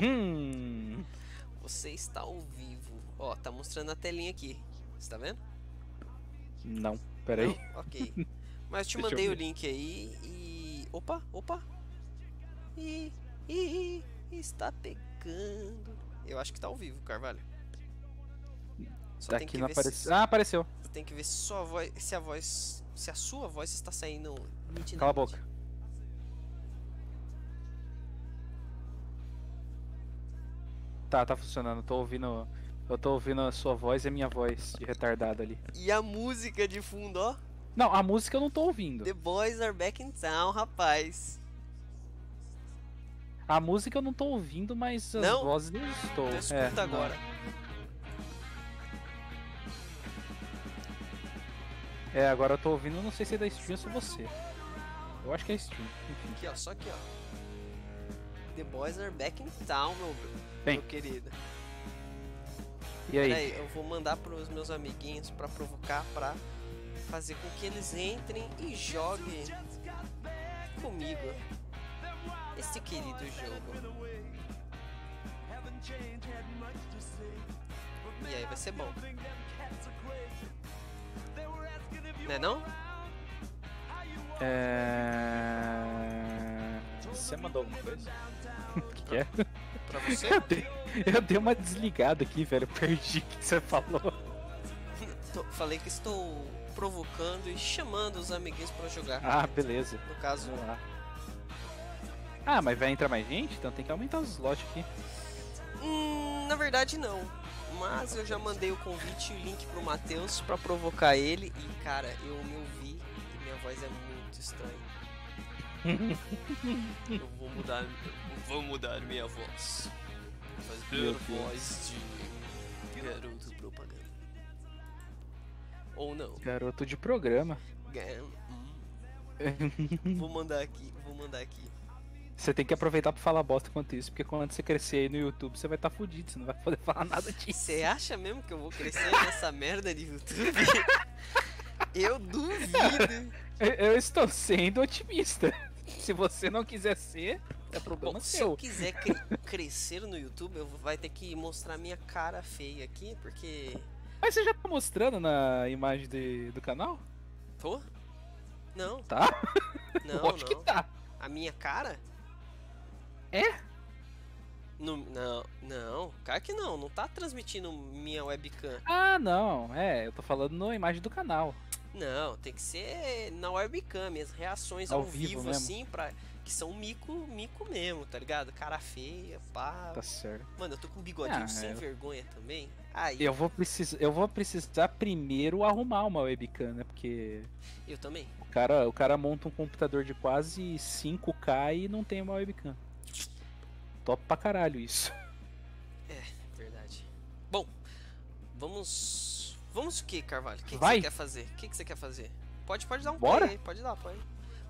Hum. Você está ao vivo. Ó, tá mostrando a telinha aqui. Você tá vendo? Não, peraí. Não? Ok. Mas eu te Deixa eu mandei o link aí e. Opa, opa! Ih, está pegando. Eu acho que tá ao vivo, Carvalho. Só tem Daqui que não ver apareceu. se- Ah, apareceu. Tem que ver se sua voz. Se a voz. Se a sua voz está saindo nitidamente. Cala a boca. Tá, tá funcionando. Tô ouvindo. Eu tô ouvindo a sua voz e a minha voz de retardado ali. E a música de fundo, ó. Não, a música eu não tô ouvindo. The boys are back in town, rapaz. A música eu não tô ouvindo, mas as Não? vozes eu estou. Escuta É, não. agora. É, agora eu tô ouvindo, não sei se é da stream ou se é você. Eu acho que é stream, enfim. Aqui, ó, só aqui, ó. The boys are back in town, meu, Bem. meu querido. E aí? Peraí, eu vou mandar pros meus amiguinhos pra provocar, pra fazer com que eles entrem e joguem comigo esse querido jogo. E aí vai ser bom. Né não? É... Você mandou alguma coisa? Que, é? Pra você? Eu dei, eu dei uma desligada aqui, velho. Perdi o que você falou. Falei que estou provocando e chamando os amiguinhos pra jogar. Ah, beleza. No caso, Vamos lá. Ah, mas vai entrar mais gente? Então tem que aumentar os slots aqui. Hum, na verdade não. Mas eu já mandei o convite e o link pro Matheus pra provocar ele. E cara, eu me ouvi e minha voz é muito estranha. eu vou mudar. Vou mudar minha voz. Fazer voz de garoto propaganda. Ou não. Garoto de programa. Vou mandar aqui, vou mandar aqui. Você tem que aproveitar pra falar bosta quanto isso, porque quando você crescer aí no YouTube, você vai estar fudido, você não vai poder falar nada disso. Você acha mesmo que eu vou crescer nessa merda de YouTube? eu duvido. Eu, eu estou sendo otimista. Se você não quiser ser, é problema Bom, se eu seu. quiser cre- crescer no YouTube, eu vou- vai ter que mostrar minha cara feia aqui, porque. Mas você já tá mostrando na imagem de- do canal? Tô? Não, Tá? não, acho que tá. A minha cara? É? No- não, não, cara que não, não tá transmitindo minha webcam. Ah, não. É, eu tô falando na imagem do canal. Não, tem que ser na webcam, minhas reações Ao ao, vivo vivo, assim, pra. Que são mico, mico mesmo, tá ligado? Cara feia, pá. Tá certo. Mano, eu tô com um bigodinho Ah, sem é. vergonha também. Aí, Eu vou, precisar, eu vou precisar primeiro arrumar uma webcam, né? Porque eu também. o cara, o cara monta um computador de quase 5K e não tem uma webcam. Top pra caralho isso. Verdade. Bom, vamos. Vamos o que, Carvalho? O que, que você quer fazer? O que, que você quer fazer? Pode, pode dar um Bora? play aí, pode dar, pode.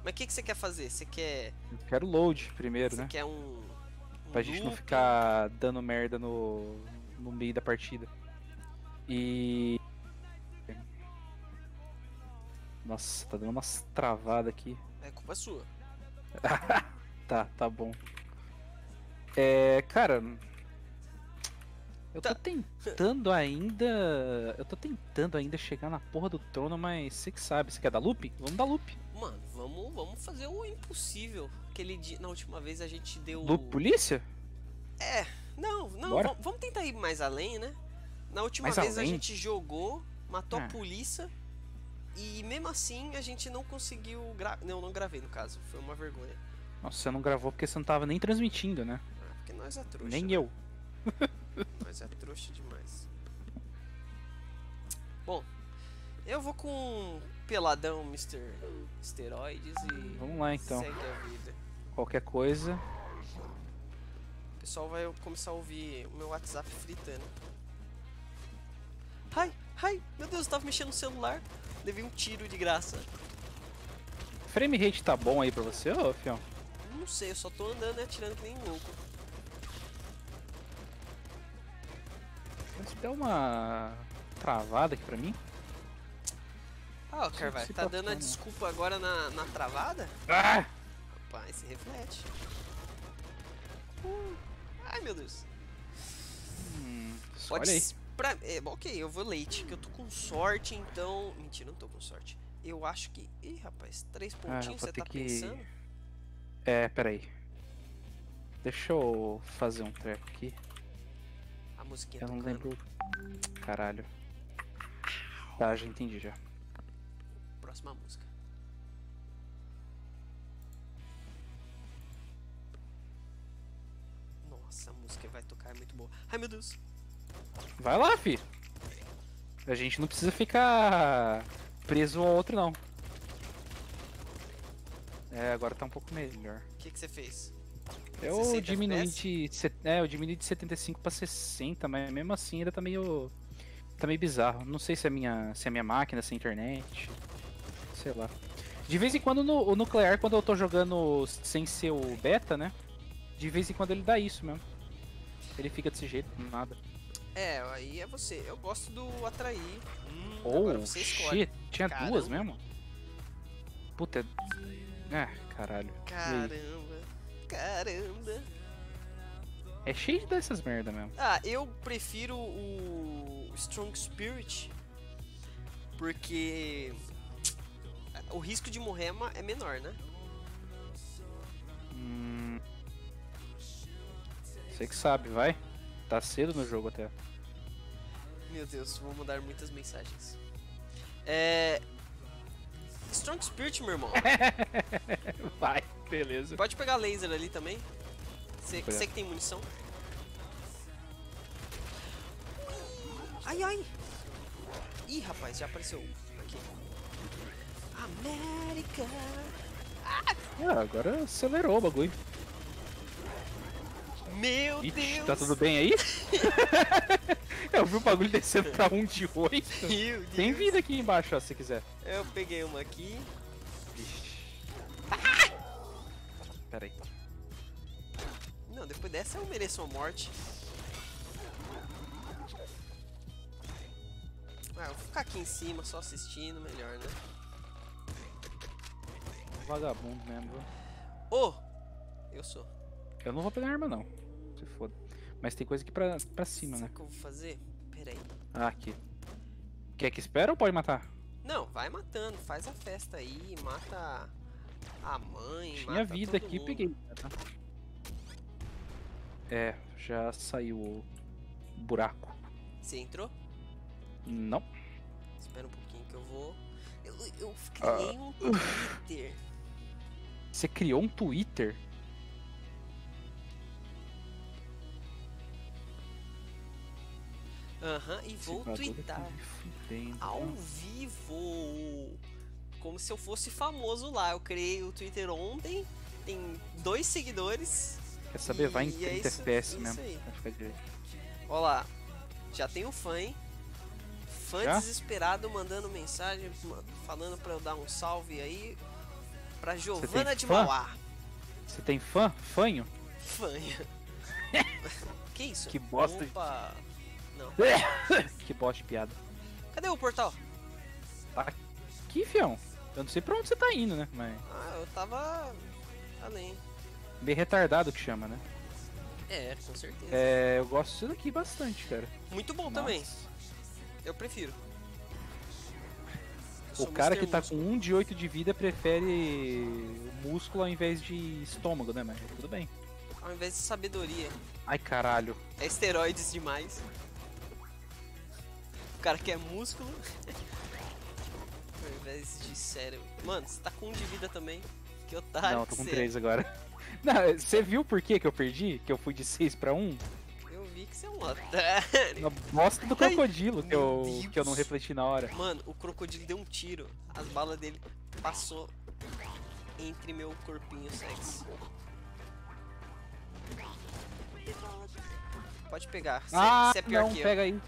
Mas o que, que você quer fazer? Você quer. Eu quero load primeiro, Você né? quer um. um Pra gente não loop? ficar dando merda no, no meio da partida. E. Nossa, tá dando umas travadas aqui. É culpa sua. Tá, tá bom. É, cara. Eu tô Tá. tentando ainda. Eu tô tentando ainda chegar na porra do trono, mas você que sabe. Você quer dar loop? Vamos dar loop. Mano, vamos, vamos fazer o impossível. Aquele dia. Na última vez a gente deu. Loop polícia? É, não, não, Bora. vamos, tentar ir mais além, né? Na última Mais vez a além? gente jogou, matou a Ah. polícia e mesmo assim a gente não conseguiu gra... Não, não gravei no caso, foi uma vergonha. Nossa, você não gravou porque você não tava nem transmitindo, né? Ah, porque nós é trouxa. nem né? eu. Nós é trouxa demais. Bom, eu vou com peladão Mr. Esteroides e Vamos lá então. Qualquer coisa. O pessoal vai começar a ouvir o meu WhatsApp fritando. Ai, ai, meu Deus, eu tava mexendo no celular. Levei um tiro de graça. Frame rate tá bom aí pra você, ô fião? Não sei, eu só tô andando e atirando que nem louco. Deu uma travada aqui pra mim. Ah, ó, Carvalho, tá dando a desculpa agora na, na travada? Ah! Rapaz, se reflete. Uh, ai, meu Deus. Hum, Pode olha aí. pra, é, bom, ok, eu vou leite, que eu tô com sorte, então. Mentira, não tô com sorte. Eu acho que. Ih, rapaz, três pontinhos, Ah, você tá que- pensando? É, peraí. Deixa eu fazer um treco aqui. Musiquinha Eu não tocando. lembro. Caralho. Tá, já entendi já. Próxima música. Nossa, a música vai tocar, é muito boa. Ai meu Deus. Vai lá, fi. A gente não precisa ficar preso ao outro, não. É, agora tá um pouco melhor. O que, que você fez? Eu 60 diminui FPS? de. É, eu diminui de 75 pra 60, mas mesmo assim ainda tá meio. Tá meio bizarro. Não sei se é minha. Se é minha máquina, se é internet. Sei lá. De vez em quando no, o nuclear, quando eu tô jogando sem ser o beta, né? De vez em quando ele dá isso mesmo. Ele fica desse jeito, nada. É, aí é você. Eu gosto do atrair. Hum, Oh, agora você escolhe. shit. Tinha duas Caramba. mesmo? Puta. É, caralho. Caramba, caramba. É cheio de dessas merda mesmo. Ah, eu prefiro o Strong Spirit porque o risco de morrer é é menor, né? Hum... Você que sabe, vai. Tá cedo no jogo até. Meu Deus, vou mandar muitas mensagens. É. Strong Spirit, meu irmão. vai, beleza. Pode pegar laser ali também. Você que tem munição. Ai, ai. Ih, rapaz, já apareceu aqui. América. Ah, agora acelerou o bagulho. Meu Ixi, Deus. tá tudo bem aí? Eu vi o bagulho descendo pra um de oito. Meu Deus. Tem vida aqui embaixo, ó, se quiser. Eu peguei uma aqui. Ixi. Pera aí. Não, depois dessa eu mereço uma morte. Ah, eu vou ficar aqui em cima só assistindo, melhor, né? Vagabundo mesmo. Ô! eu sou. Eu não vou pegar arma, não. Se foda. Mas tem coisa aqui pra, pra cima, Sabe né? o que eu vou fazer? Pera aí. Ah, aqui. Quer que espera ou pode matar? Não, vai matando, faz a festa aí, mata a mãe, Tinha mata vida aqui, mundo. peguei. tá? É, já saiu o buraco. Você entrou? Não. Espera um pouquinho que eu vou. Eu, eu Ah. criei um Twitter. Você criou um Twitter? Aham, e vou twittar. Ao ó. vivo! Como se eu fosse famoso lá. Eu criei o Twitter ontem, tem dois seguidores. Quer saber? Vai em E é 30 isso- FPS mesmo. Ó lá, já tem o fã, hein? Fã Já? desesperado mandando mensagem, falando pra eu dar um salve aí pra Giovana de fã? Mauá. Você tem fã? Fanho? Fanha. que isso? Que bosta de- Opa! Não. Que bosta de piada. Cadê o portal? Aqui, fião. Eu não sei pra onde você tá indo, né? Mas Ah, eu tava além. bem retardado que chama, né? É, com certeza. É, eu gosto disso daqui bastante, cara. Muito bom também. Nossa. Eu prefiro. Eu O cara Mr. que tá Músculo. com 1 de 8 de vida prefere músculo ao invés de estômago, né? Mas tudo bem. Ao invés de sabedoria, Ai, caralho. é esteroides demais. O cara quer músculo. Ao invés de cérebro. Mano, você tá com um de vida também. Que otário. não, eu tô que com você 3 agora. Não, você viu por que que eu perdi? Que eu fui de 6 pra 1? é. Eu vi que você é um otário. Na bosta do Ai, crocodilo que meu eu, que eu não refleti na hora. Mano, o crocodilo deu um tiro. As balas dele passou entre meu corpinho sexy. Pode pegar. Você ah, é pior não, que eu. pega aí.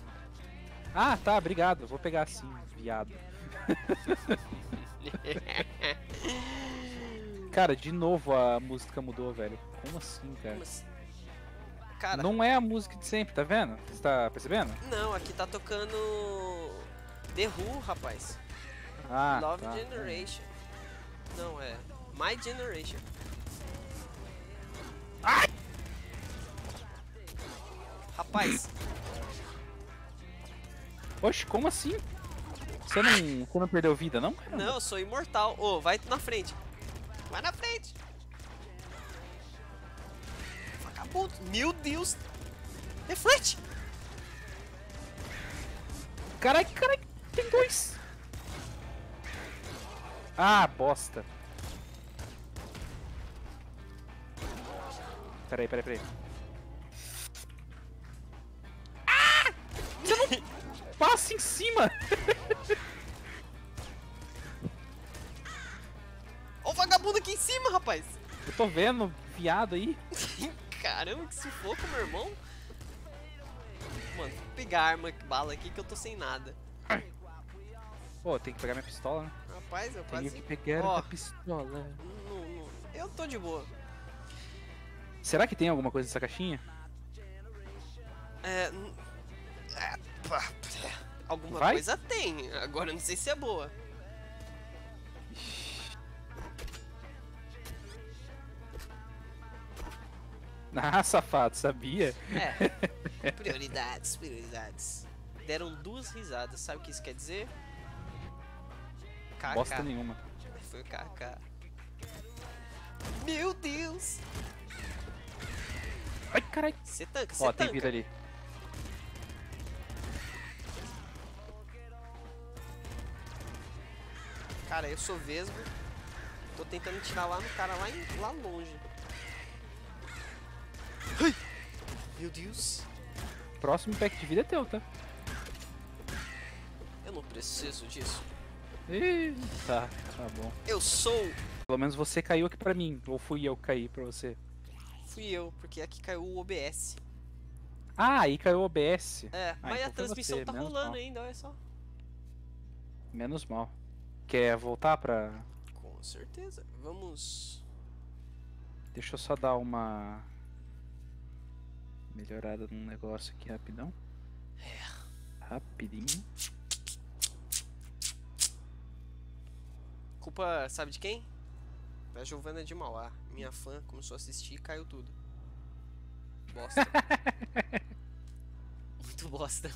Ah, tá, obrigado. Vou pegar assim, viado. Cara, de novo a música mudou, velho. Como assim, cara? Mas- Cara, não... Não é a música de sempre, tá vendo? Você tá percebendo? aqui tá tocando The Who, rapaz. Ah, Love tá. Generation. Não, é My Generation. Rapaz, Oxe, como assim? Você não, você não perdeu vida, não? caramba? não, eu sou imortal. Ô, vai na frente. Vai na frente. Vagabundo. Meu Deus. Reflete. Caralho, caralho, tem dois. Ah, bosta. Peraí, peraí, peraí. Ah! Você não passa em cima! Ó o vagabundo aqui em cima, rapaz. Eu tô vendo, viado aí. Caramba, que sufoco, meu irmão. Mano, vou pegar a arma, bala aqui que eu tô sem nada. Pô, tem que pegar minha pistola, né? Rapaz, eu Tenho quase... que pegar Ó. a pistola. Não, não. Eu tô de boa. Será que tem alguma coisa nessa caixinha? É... é, Alguma Vai? coisa tem, agora não sei se é boa. Ah, safado, sabia? É. prioridades, prioridades. Deram duas risadas, sabe o que isso quer dizer? KK. Bosta nenhuma. Foi KK. Meu Deus! Ai, caralho. Você tanca, você Ó, tem vida ali. Cara, eu sou vesgo. Tô tentando tirar lá no cara lá, em- lá longe. Ai! Meu Deus! Próximo pack de vida é teu, tá? Eu não preciso disso. Ih, tá, tá bom. Eu sou. Pelo menos você caiu aqui pra mim, ou fui eu que caí pra você. Fui eu, porque aqui caiu o OBS. Ah, aí caiu o OBS. É, Ah, mas a então foi transmissão você, tá rolando mal. ainda, olha só. Menos mal. Quer voltar pra. Com certeza. Vamos. Deixa eu só dar uma. Melhorada num negócio aqui rapidão. Rapidinho. Culpa, sabe de quem? Da Giovana de Mauá. Minha fã começou a assistir e caiu tudo. Bosta. Muito bosta.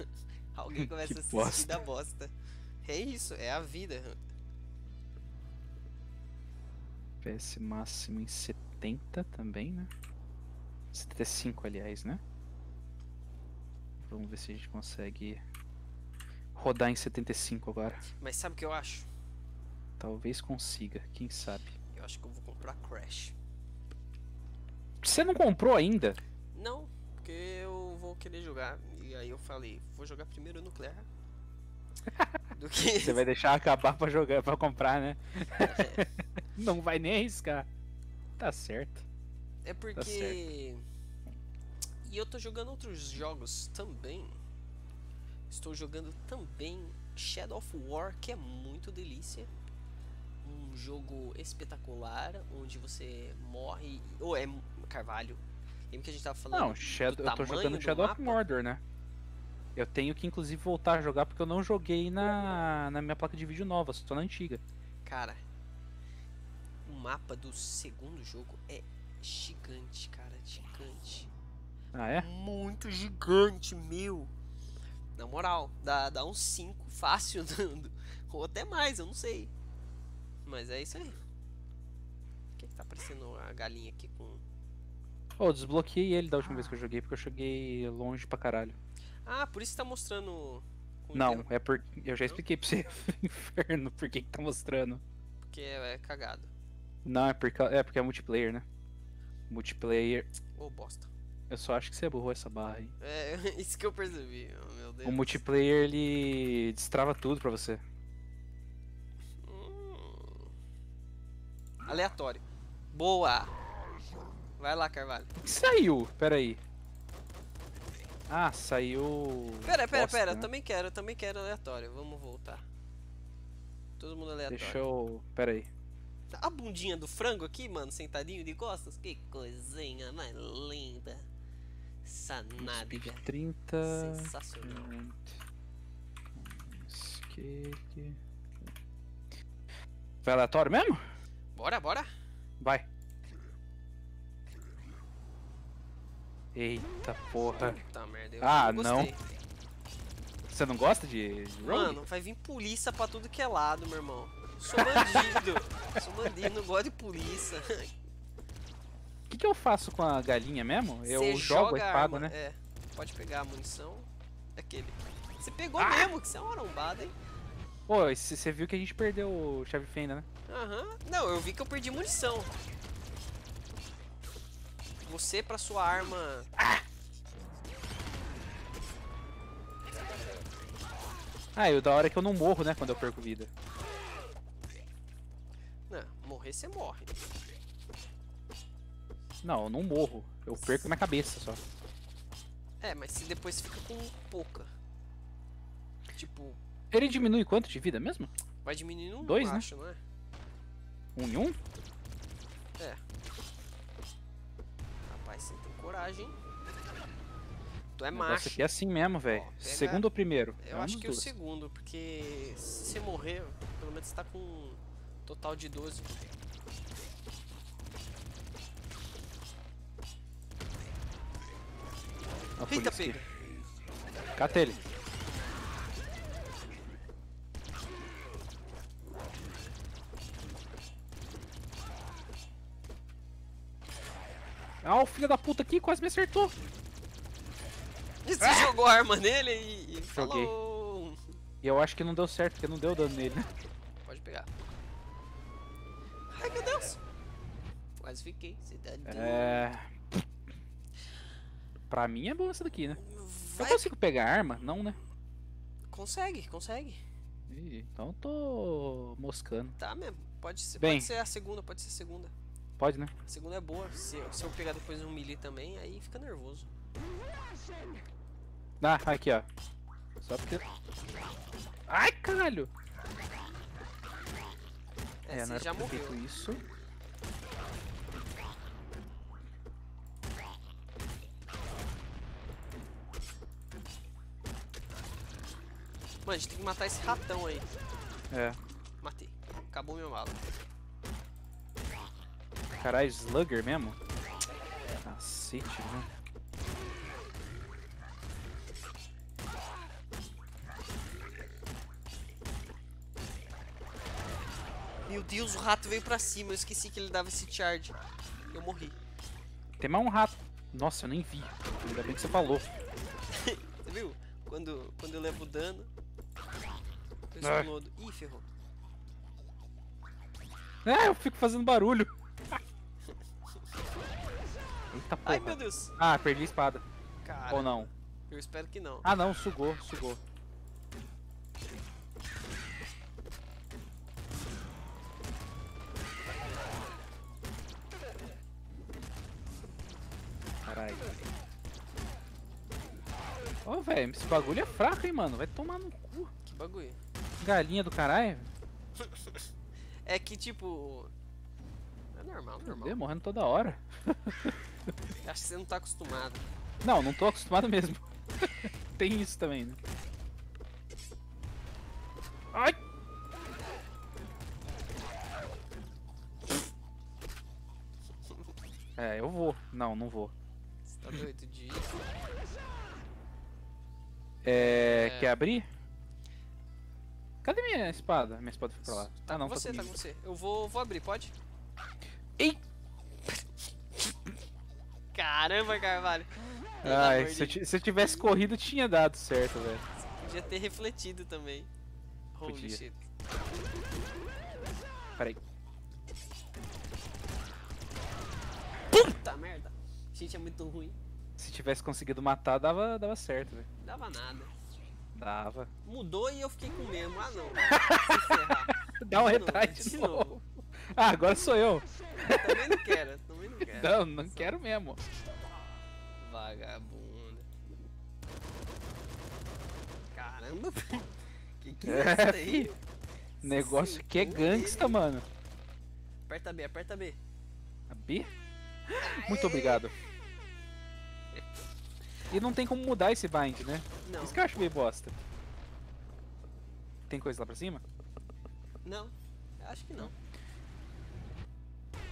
Alguém começa a assistir bosta. da bosta. É isso, é a vida. PS máximo em 70 também, né? 75, aliás, né? Vamos ver se a gente consegue rodar em 75 agora. Mas sabe o que eu acho? Talvez consiga, quem sabe. Eu acho que eu vou comprar Crash. Você não comprou ainda? Não, porque eu vou querer jogar. E aí eu falei, vou jogar primeiro o nuclear. Do que. Você vai deixar acabar pra jogar, para comprar, né? Não vai nem arriscar. Tá certo. É porque. certo. E eu tô jogando outros jogos também. Estou jogando também Shadow of War, que é muito delícia. Um jogo espetacular, onde você morre. Ou é Carvalho. Lembra que a gente tava falando? Não, Shadow, do eu tô jogando do Shadow of mapa? Mordor, né? Eu tenho que inclusive voltar a jogar porque eu não joguei na, na minha placa de vídeo nova, só na antiga. Cara, mapa do segundo jogo é gigante, cara. Gigante. Ah, é? Muito gigante, meu. Na moral, dá, dá uns 5 fácil. do- do- Ou até mais, eu não sei. Mas é isso aí. Por que, que tá aparecendo a galinha aqui com. Eu desbloqueei ele da última vez que eu joguei, porque eu joguei longe pra caralho. Ah, por isso tá mostrando. o Não, é porque. Eu já expliquei pra você, inferno, por que tá mostrando. Porque é cagado. Não, é porque, é porque é multiplayer, né? Multiplayer. Ô, bosta. Eu só acho que você borrou essa barra aí. É isso que eu percebi, oh, meu Deus. O multiplayer ele destrava tudo pra você. Hum. Aleatório. Boa! Vai lá, Carvalho. Saiu? Pera aí. Ah, saiu. Pera, pera, bosta, pera. Eu né? também quero, eu também quero aleatório. Vamos voltar. Todo mundo aleatório. Deixa eu. Pera aí. A bundinha do frango aqui, mano, sentadinho de costas. Que coisinha mais linda. Nádega. 30. Sensacional. Skate. Vai aleatório mesmo? Bora, bora. Vai. Eita porra. Puta merda, Ah, não gostei. Você não gosta de? Mano, vai vir polícia pra tudo que é lado, meu irmão. Sou bandido. Sou bandido, não gosto de polícia. O que, que eu faço com a galinha mesmo? Eu Cê jogo a espada, arma, né? É. Pode pegar a munição. Aquele. Você pegou Ah! mesmo, que você é uma arrombada, hein? Pô, você viu que a gente perdeu o chave fenda, né? Aham. Não, eu vi que eu perdi munição. Você pra sua arma. Ah, e o da hora é que eu não morro, né? Quando eu perco vida. Morrer você morre. Não, eu não morro. Eu perco minha cabeça só. É, mas se depois fica com pouca. Tipo, Ele diminui quanto de vida mesmo? vai diminuindo um, Dois, né? não é? Um em um? Rapaz, você tem coragem? Tu é O macho. aqui é assim mesmo, velho. Pega- Segundo ou primeiro? Eu É acho que é o segundo, porque se você morrer, pelo menos você tá com total de 12. Ah, por Eita, pega! Cata ele. Ah, o filho da puta aqui quase me acertou. E você jogou a arma nele e, e Ah! Joguei. falou... E eu acho que não deu certo, porque não deu dano nele, né? Pode pegar. Ai, meu Deus! Quase fiquei. Cidade do- É. Pra mim é bom essa daqui, né? Eu Vai... consigo pegar arma? Não, né? Consegue, consegue. Ih, então eu tô moscando. Tá mesmo. Pode ser, Bem. pode ser a segunda, pode ser a segunda. Pode, né? A segunda é boa. Se, se eu pegar depois um melee também, aí fica nervoso. Ah, aqui, ó. Só porque. Ai, caralho! É, não você já morreu. feito isso. Mano, a gente tem que matar esse ratão aí. É. Matei. Acabou meu malo. Caralho, Slugger mesmo? Cacete, né? Meu Deus, o rato veio pra cima. Eu esqueci que ele dava esse charge. Eu morri. Tem mais um rato. Nossa, eu nem vi. Ainda bem que você falou. Você viu? Quando, quando eu levo dano. Eu Ah. explodo. Ih, ferrou. É, eu fico fazendo barulho. Eita porra. Ai, meu Deus. Ah, perdi a espada. Cara, Ou não? eu espero que não. Ah, não, sugou, sugou. Caralho. Ô, velho, esse bagulho é fraco, hein, mano. Vai tomar no cu. Que bagulho. Galinha do caralho. É que, tipo... É normal, normal. Meu, morrendo toda hora. Acho que você não tá acostumado. Não, não tô acostumado mesmo. Tem isso também, né? Ai! É, eu vou. Não, não vou. Você tá doido de... É, É. Quer abrir? Cadê minha espada? Minha espada foi pra lá. Tá ah, não, com você, tá comigo. com você. Eu vou, vou abrir, pode? Ei! Caramba, Carvalho. Ai, amor se eu, se eu tivesse corrido, tinha dado certo, velho. Podia ter refletido também. Holy Podia. shit. Peraí. Puta merda. Gente, é muito ruim. Se tivesse conseguido matar, dava, dava certo, velho. Dava nada. Dava. Mudou e eu fiquei com o mesmo. Ah, não. Dá um novo, retry de novo. novo. Ah, agora sou eu. Também não quero. Também não quero. Não, não quero mesmo. Vagabunda. Caramba. Que que É, é isso aí? Negócio aqui é Sentou gangsta, mano. Aperta B, aperta B. A B? Muito obrigado. E não tem como mudar esse bind, né? Não, Isso que eu acho meio bosta. Tem coisa lá pra cima? não. Acho que não.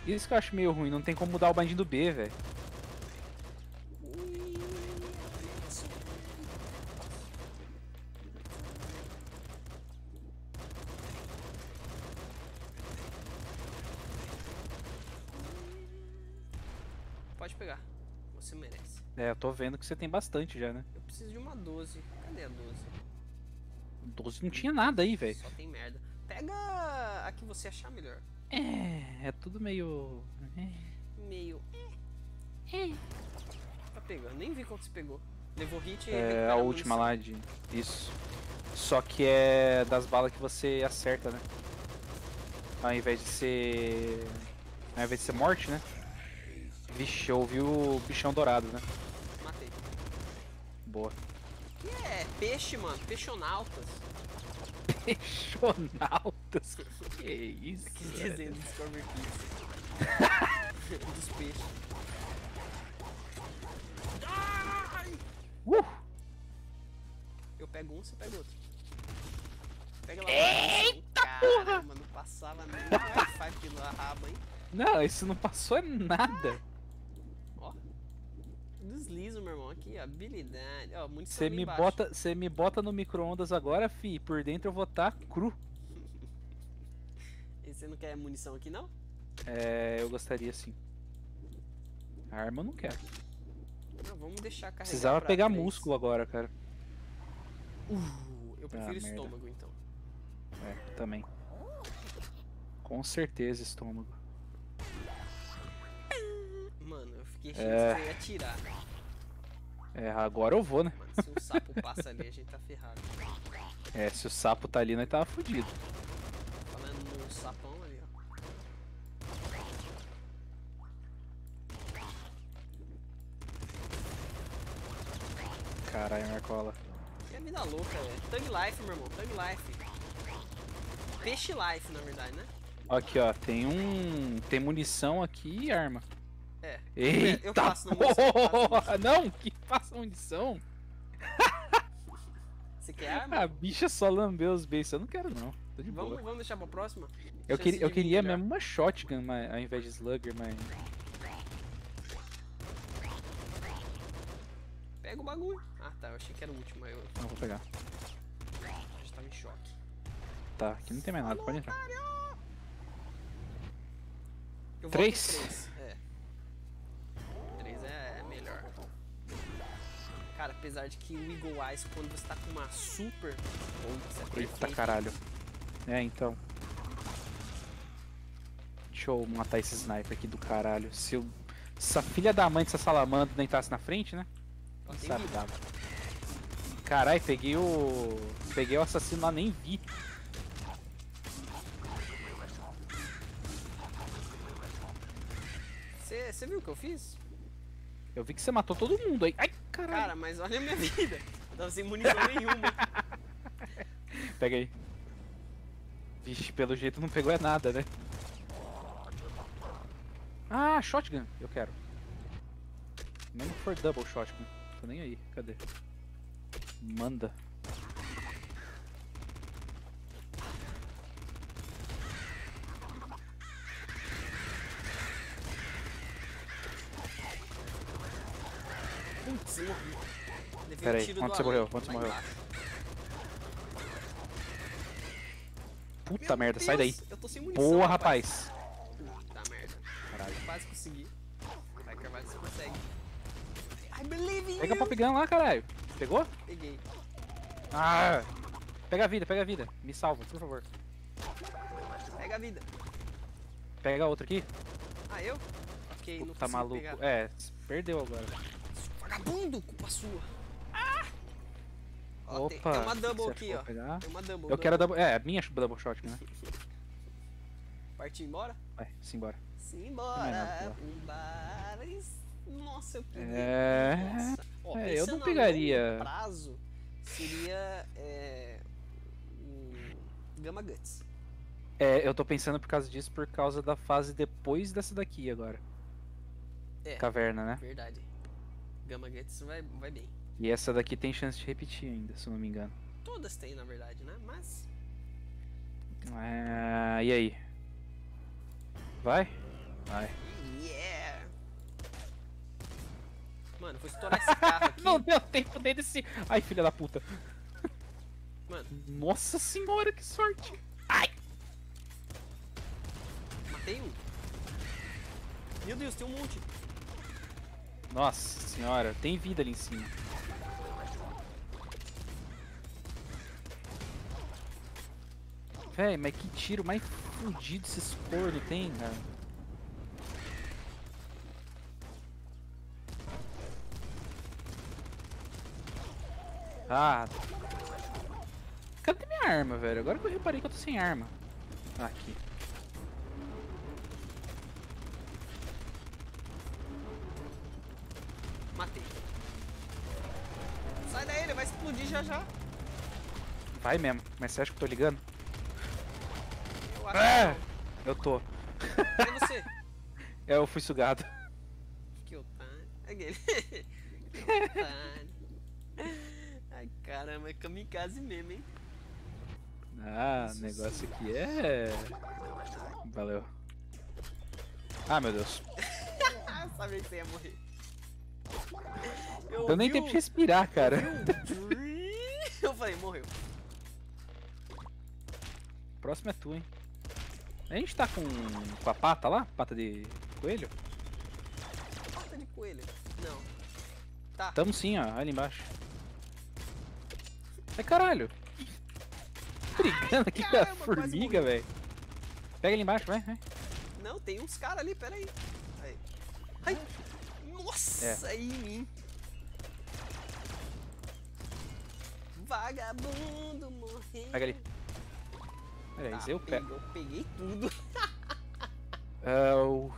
Isso que eu acho meio ruim, não tem como mudar o bind do B, velho. É, eu tô vendo que você tem bastante já, né? Eu preciso de uma 12. Cadê a 12? 12 não tinha nada aí, velho. Só tem merda. Pega a que você achar melhor. É, é tudo meio. é. Meio. É. Tá pegando. Nem vi quanto você pegou. Levou hit e É a última lá de. Isso. Só que é das balas que você acerta, né? Ao invés de ser. Ao invés de ser morte, né? Vixe, eu ouvi o bichão dourado, né? Boa. Que é? Peixe, mano. Peixonautas. Peixonautas? que isso? Que velho? desenho do Discovery Kids. Dos peixes. Ai! Uh! Eu pego um, você pega outro. Pega lá. Eita Caramba, não passava nem Wi-Fi pela raba, hein? Não, isso não passou é nada. Deslizo, meu irmão. Aqui. Habilidade. Ó, munição Você me embaixo. bota, você me bota no micro-ondas agora, fi. Por dentro eu vou estar cru. E você não quer munição aqui, não? É, eu gostaria sim. A arma eu não quero. Não, vamos deixar carregar Precisava pegar três. músculo agora, cara. Uh, eu prefiro Ah, merda. estômago, então. É, também. Com certeza, estômago. Mano, eu fiquei achando É. que você ia atirar. É, agora eu vou, né? Mano, se um sapo passa ali, a gente tá ferrado. É, se o sapo tá ali, nós tava fudido. Falando no sapão ali, ó. Caralho, Marcola. Que é vida louca, velho. Thug Life, meu irmão. Thug Life. Peixe Life, na verdade, né? Aqui, ó, tem um. Tem munição aqui e arma. Eita eu faço na porra! Não, que faça munição? Você quer arma? A bicha só lambeu os beijos. Eu não quero, não. Tô de vamos, boa. vamos deixar pra próxima? Eu, queria, eu queria melhor. mesmo uma shotgun mas, ao invés de slugger, mas. Pega o bagulho. Ah, tá. Eu achei que era o último, aí eu Não vou pegar. já tava em choque. Tá, aqui não tem mais nada, pode entrar. Eu Três? três. É. Cara, apesar de que o Eagle Eyes, quando você tá com uma super. Putz, é Eita caralho. É, então. Deixa eu matar esse sniper aqui do caralho. Se eu... Essa filha da mãe dessa salamandra não entrasse na frente, né? Tem Sabe, dava. Caralho, peguei o. Peguei o assassino lá, nem vi. Você viu o que eu fiz? Eu vi que você matou todo mundo aí. Ai, caralho. Cara, mas olha a minha vida. Eu tava sem munição nenhuma. Pega aí. Vixe, pelo jeito não pegou é nada, né? Ah, shotgun. Eu quero. Mesmo que for double shotgun. Tô nem aí. Cadê? Manda. Eu morri. Levei Pera um aí, quanto você morreu? Quanto você morreu? Puta Meu merda, sai daí. Deus, Eu tô sem munição. Boa, rapaz. Puta merda. Caralho. Quase consegui. Vai, Carvalho, você consegue. I believe in Pega you. Pop Gun lá, caralho. Pegou? Peguei. Ah! Pega a vida, pega a vida. Me salva, por favor. Pega a vida. Pega a outra aqui. Ah, eu? Ok, não Puta consigo maluco. pegar. É, perdeu agora. Vagabundo, culpa sua. Ah! Ó, tem, Opa. tem uma o que que double aqui, ó. Pegar? Tem uma double. Eu quero a double. É, a minha double shotgun, né? Partir embora? Vai, simbora. Simbora. Um bar. Nossa, eu peguei. É. Nossa. Ó, É, eu não pegaria. longo prazo seria é, o Gamma Guts. É, eu tô pensando por causa disso, por causa da fase depois dessa daqui agora. É. Caverna, né? Verdade. Gamma Guts vai, vai bem. E essa daqui tem chance de repetir ainda, se eu não me engano. Todas têm, na verdade, né? Mas. É, e aí? Vai? Vai. Yeah! Mano, vou estourar esse carro aqui. Não deu tempo nem desse. Ai, filha da puta. Mano, Nossa senhora, que sorte. matei um. Meu Deus, tem um monte. Nossa senhora, tem vida ali em cima. Véi, mas que tiro mais fudido esses corno tem, cara. Ah. Cadê minha arma, velho? Agora que eu reparei que eu tô sem arma. Ah, aqui. Matei. Sai daí, ele vai explodir já já. Vai mesmo, mas você acha que eu tô ligando? Eu acho Ah! que Eu tô. Cadê você? É, eu fui sugado. Que otário. Aquele. que otário. Ai caramba, é kamikaze mesmo, hein? Ah, o negócio aqui é. Valeu. Ah, meu Deus. Eu sabia que você ia morrer. Eu nem vi tempo de o- respirar, cara. Eu falei, morreu. Próximo é tu, hein? A gente tá com, com a pata lá? Pata de coelho? Pata de coelho. Não. Tá. Tamo sim, ó. Ali embaixo. Ai, caralho. Brigando aqui com a formiga, velho. Pega ali embaixo, vai, vai. Não, tem uns caras ali, pera aí. Aí. Ai. Nossa, É. aí em mim. Vagabundo morreu. Pega ali. Pera aí, Tá, eu pego. eu peguei tudo. Ah, o-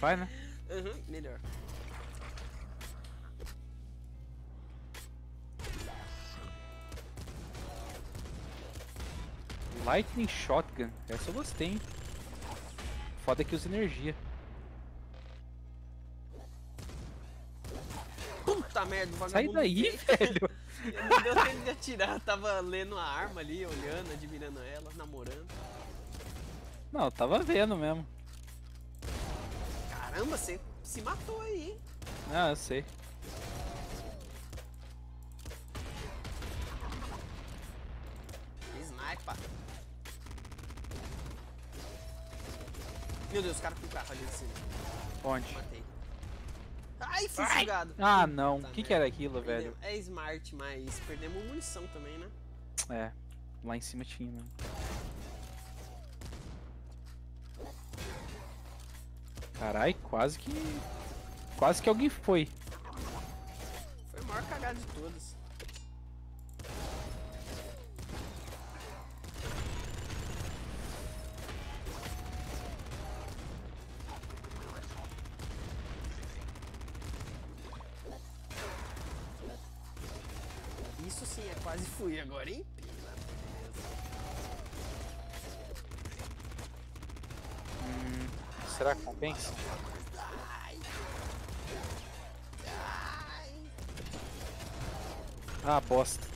Vai, né? Aham, melhor. Lightning Shotgun. Essa eu gostei, hein? Foda que usa energia. Puta merda, o Sai vagabundo daí, velho. Não deu tempo de atirar, tava lendo a arma ali, olhando, admirando ela, namorando. Não, eu tava vendo mesmo. Caramba, você se matou aí, hein? Ah, eu sei. Sniper. Meu Deus, o cara com o carro ali em cima. Onde? Matei. Ai, fui sugado. Ah, não. O Puta que, que era aquilo, velho? É smart, mas perdemos munição também, né? É. Lá em cima tinha, mano. Carai, quase que. Quase que alguém foi. Foi a maior cagada de todas.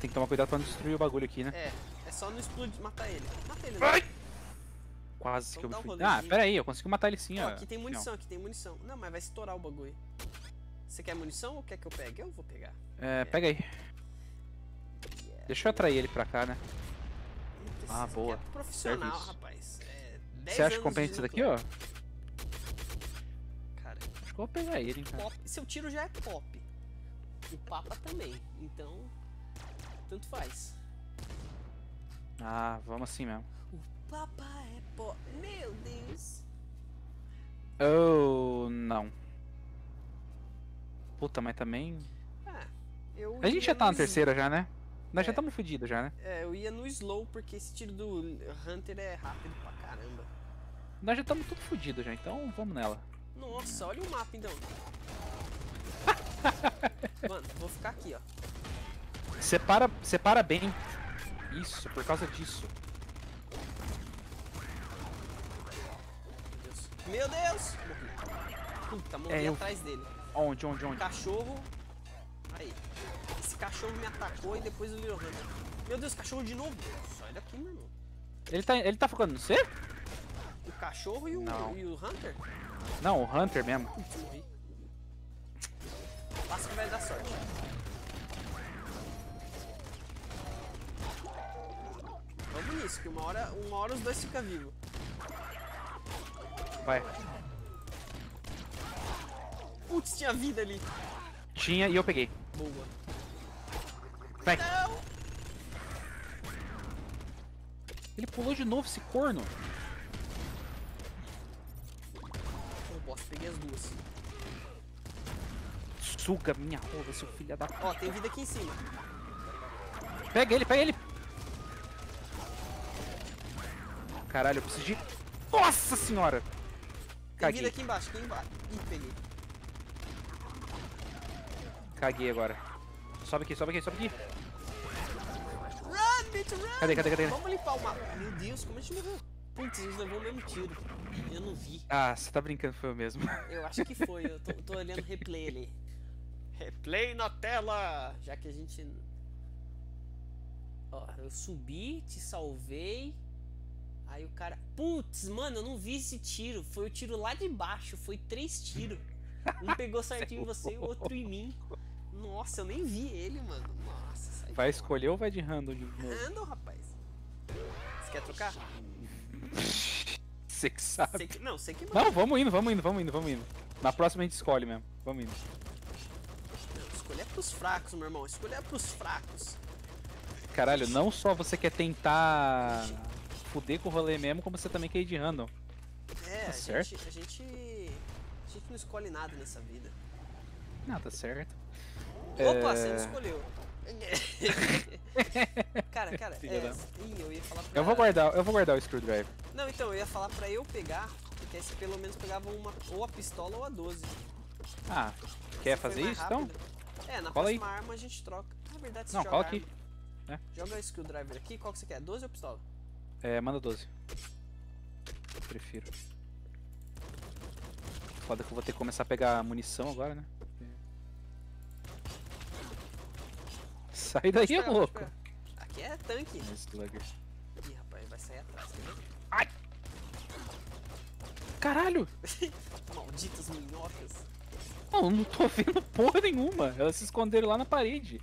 Tem que tomar cuidado pra não destruir o bagulho aqui, né? É, é só não explodir, matar ele. Mata ele, Ai! né? Quase que eu me um fui. Ah, pera aí, eu consegui matar ele sim, Ó, aqui tem munição, aqui tem munição. Não, mas vai estourar o bagulho. Você quer munição ou quer que eu pegue? Eu vou pegar. É, pega aí. Deixa eu atrair ele pra cá, né? Não Ah, boa. É profissional, Serviço. rapaz. É, 10 Você acha que compensa isso daqui, ó? Cara, Acho que eu vou pegar ele, hein, cara. pop. Seu tiro já é pop. O Papa também. Então, tanto faz. Ah, vamos assim mesmo. O Papa é pop. Meu Deus. Oh, não. Puta, mas também. Ah, eu A gente já tá na terceira já, né? Nós já É. estamos fodidos já, né? É, eu ia no slow porque esse tiro do Hunter é rápido pra caramba. Nós já estamos tudo fodidos já, então vamos nela. Nossa, olha o mapa então. Mano, vou ficar aqui, ó. Separa, separa bem. Isso, por causa disso. Meu Deus. Meu Deus! Morri. Puta, morri É, eu- atrás dele. Onde, onde, onde? Cachorro. Aí. Esse cachorro me atacou e depois o Little Hunter. Meu Deus, cachorro de novo. Sai daqui, meu irmão. Ele tá, ele tá focando no C? O cachorro e o, e o Hunter? Não, o Hunter mesmo. Morri. Passa que vai dar sorte. Nisso, que uma hora, uma hora os dois ficam vivos. Vai. Putz, tinha vida ali. Tinha e eu peguei. Boa. Vai. Não! Ele pulou de novo, esse corno. Ô, bosta, peguei as duas. Suga minha rola, seu filho da... Ó, tem vida aqui em cima. Pega ele, pega ele. Caralho, eu preciso de... Nossa senhora. Tem Caguei. vida aqui embaixo, aqui embaixo. Ih, peguei. Caguei agora. Sobe aqui, sobe aqui, sobe aqui. Run, bitch, run! Cadê, cadê, cadê? Vamos limpar o mapa. Meu Deus, como a gente morreu? Putz, a gente levou o mesmo tiro. Eu não vi. Ah, você tá brincando, foi eu mesmo. Eu acho que foi. Eu tô, tô olhando replay ali. Replay na tela! Já que a gente. Ó, eu subi, te salvei. Aí o cara. Putz, mano, eu não vi esse tiro. Foi o tiro lá de baixo. Foi três tiros. Um pegou certinho em você e o outro em mim. Nossa, eu nem vi ele, mano. Nossa, sai Vai escolher ou vai de random de novo? Random, rapaz. Você quer trocar? Você que sabe. Que... Não, sei que manda. Não, vamos indo, vamos indo, vamos indo, vamos indo. Na próxima a gente escolhe mesmo. Vamos indo. Não, escolher pros fracos, meu irmão. Escolher pros fracos. Caralho, não só você quer tentar fuder com o rolê mesmo, como você também quer ir de random. É, Tá a, certo. gente, a gente. A gente não escolhe nada nessa vida. Ah, tá certo. Opa, É. você não escolheu. cara, cara, Filha é, ih, eu ia falar pra... Eu vou guardar, eu vou guardar o screwdriver. Não, então, eu ia falar pra eu pegar, porque aí você pelo menos pegava uma, ou a pistola ou a 12. Ah, quer Você foi fazer isso então? rápido. É, na Cola aí. próxima arma a gente troca. Na verdade, você Não, joga cola aqui. É. Joga o screwdriver aqui, qual que você quer? 12 ou pistola? É, manda 12. Prefiro. Foda que eu vou ter que começar a pegar munição agora, né? Sai daí, pode louco. pegar. Aqui é tanque. Slugger. Ih, rapaz, vai sair atrás, quer ver? Caralho! Malditas minhocas. Não, não tô vendo porra nenhuma. Elas se esconderam lá na parede.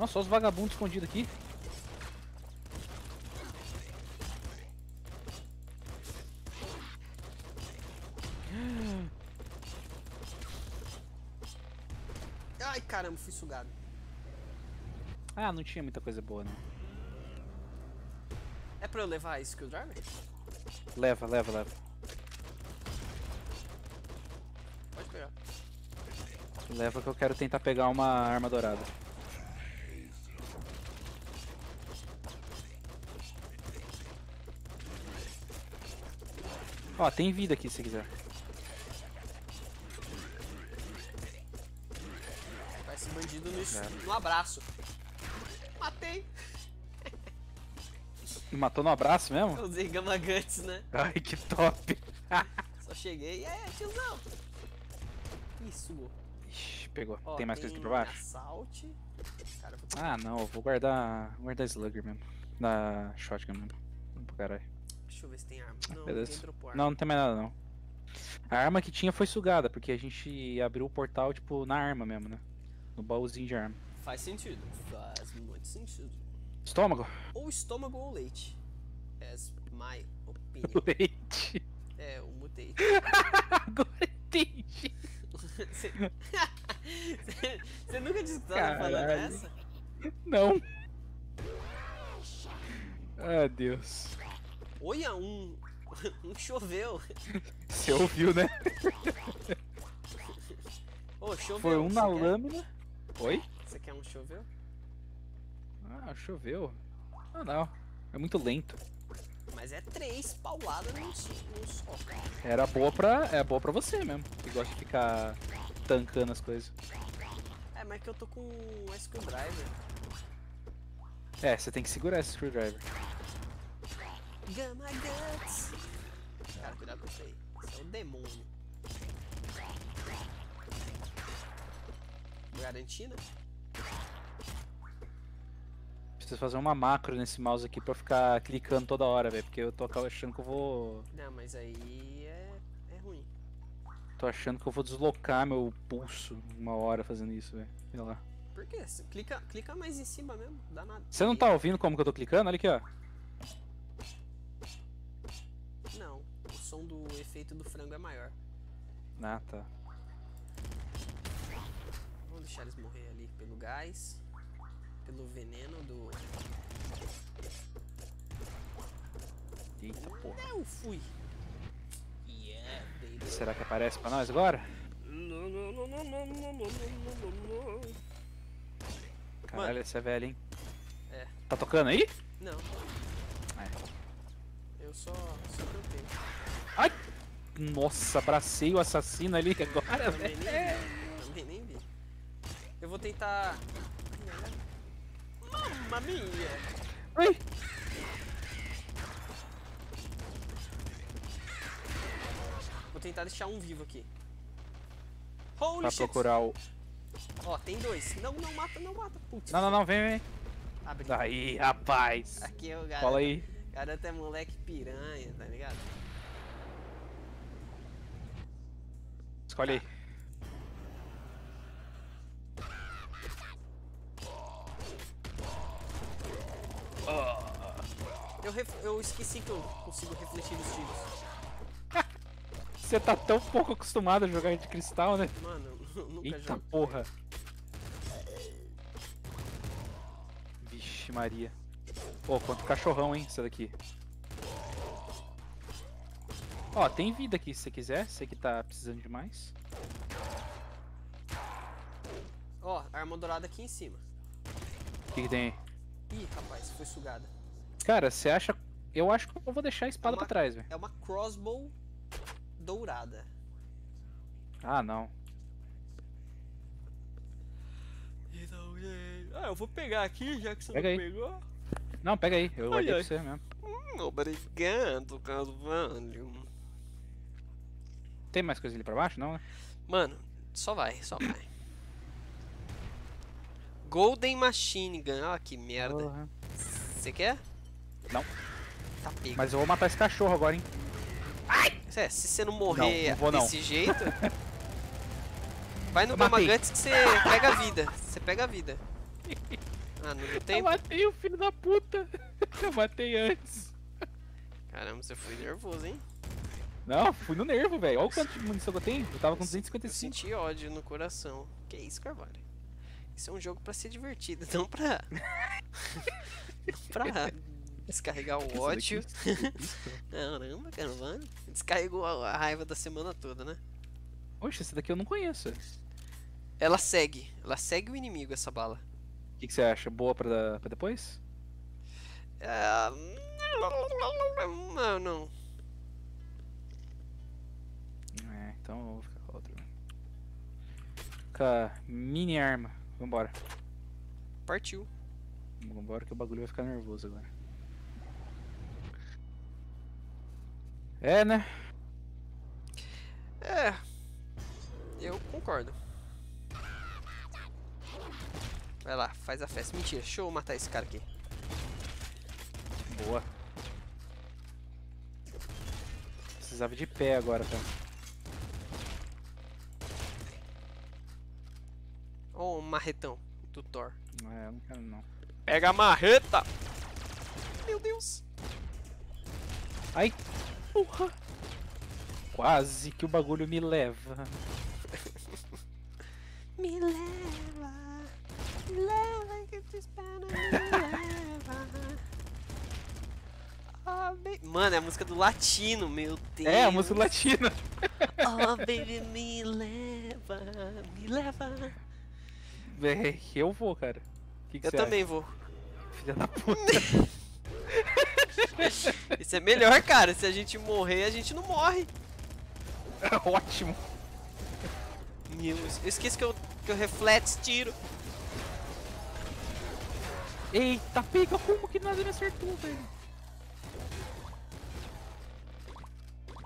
Nossa, só os vagabundos escondidos aqui. Ai, caramba, fui sugado. Ah, não tinha muita coisa boa, não. É pra eu levar esse screwdriver? Leva, leva, leva. Pode pegar. Leva que eu quero tentar pegar uma arma dourada. Ó, tem vida aqui se quiser. Vai esse bandido no, É. no abraço. Matei. Me matou no abraço mesmo? Eu usei Gamma Guts, né? Ai, que top. Só cheguei e é, tiozão. Sugou. Ixi, pegou. Ó, tem mais coisa aqui pra baixo? Assault. Cara, vou Ah, não, eu vou guardar. Vou guardar Slugger mesmo. Da Shotgun mesmo. Vamos pro caralho. Deixa eu ver se tem arma. Não, Beleza. dropou arma. Não, não tem mais nada não. A arma que tinha foi sugada, porque a gente abriu o portal, tipo, na arma mesmo, né? No baúzinho de arma. Faz sentido. Faz muito sentido. Estômago? Ou estômago ou leite. As my opinion. Leite. é, o mutei. Agora entendi. Você Você nunca tinha escutado eu falando essa? Não. Ah, Deus. Olha, um. Um choveu. Você ouviu, né? Ô, choveu. Foi um na quer? lâmina. Oi? Você quer um choveu? Ah, choveu. Ah, não. É muito lento. Mas é três pauladas num, num só. Era boa pra. É boa pra você mesmo. Que gosta de ficar tancando as coisas. É, mas é que eu tô com um screwdriver. É, você tem que segurar esse screwdriver. Gamma Guts! Cara, cuidado com isso aí. Isso é o demônio. Garantina? Preciso fazer uma macro nesse mouse aqui pra ficar clicando toda hora, velho. Porque eu tô achando que eu vou. Não, mas aí é, é ruim. Tô achando que eu vou deslocar meu pulso uma hora fazendo isso, velho. Sei lá. Por quê? Clica, clica mais em cima mesmo, dá nada. Você não tá ouvindo como que eu tô clicando? Olha aqui, ó. som do efeito do frango é maior. Ah, tá. Vamos deixar eles morrer ali pelo gás, pelo veneno do... Eita porra. Eu fui. Yeah, baby. Será que aparece pra nós agora? Caralho, Mano. essa é velha, hein? É. Tá tocando aí? Não. É. Eu só... só cantei. Ai! Nossa, abracei o assassino ali agora, Também velho. nem vi. Também nem vi. Eu vou tentar. Mamma mia! Ai! Vou tentar deixar um vivo aqui. Holy Pra shit! procurar o. Ó, tem dois. Não, não mata, não mata. Putz. Não, não, não, vem, vem. Abre. Aí, rapaz. Aqui é o garoto. Cola aí. Garoto é moleque piranha, tá ligado? Escolhe aí. Eu, eu esqueci que eu consigo refletir os tiros. Você tá tão pouco acostumado a jogar de cristal, né? Mano, eu nunca Eita jogo. porra. Vixe Maria. Pô, quanto cachorrão, hein, isso daqui. Ó, tem vida aqui se você quiser, você que tá precisando de mais. Ó, arma dourada aqui em cima. O que, que tem aí? Ih, rapaz, foi sugada. Cara, você acha. Eu acho que eu vou deixar a espada Uma- pra trás, velho. É uma crossbow dourada. Ah, não. Então, Ah, eu vou pegar aqui, já que você Pega não aí. pegou. Não, pega aí, eu Ai, guardei ai. pra você mesmo. Hum, obrigado, Carvalho. Tem mais coisa ali pra baixo? Não, né? Mano, só vai, só vai. Golden Machine Gun, ó que merda. Você quer? Não. Tá pego. Mas eu vou matar esse cachorro agora, hein? É, se você não morrer Não, não vou não. desse jeito. Vai no. Gamaguts que você pega a vida. Você pega a vida. Ah, não deu Eu matei o filho da puta! Eu matei antes. Caramba, você foi nervoso, hein? Não, fui no nervo, velho. Olha o quanto de munição que eu tenho. Eu tava com Eu 255. senti ódio no coração. Que isso, Carvalho? Isso é um jogo pra ser divertido, não pra. não pra descarregar o ódio. isso. Caramba, Carvalho. Descarregou a raiva da semana toda, né? Oxe, esse daqui eu não conheço. O Ela segue. Ela segue o inimigo, essa bala. que, que você acha? Boa pra, pra depois? Ah, Não, não. Então eu vou ficar com a outra. Com a mini arma. Vambora. Partiu. Vambora que o bagulho vai ficar nervoso agora. É, né? É. Eu concordo. Vai lá, faz a festa. Mentira, deixa eu matar esse cara aqui. Boa. Precisava de pé agora, tá? Ó, o marretão do Thor. É, eu não quero não. Pega a marreta! Meu Deus! Ai! Porra! Quase que o bagulho me leva. Me leva, me leva que eu te espero, me leva. Oh, baby. Mano, é a música do latino, meu Deus. É, a música latina. Oh, baby, me leva, me leva. Véi, eu vou, cara. Que, que Eu também vou. acha? Filha da puta. Isso é melhor, cara. Se a gente morrer, a gente não morre. Ótimo. Meu, eu esqueci que eu, que eu refletes tiro. Eita, pega como que nada me acertou, velho.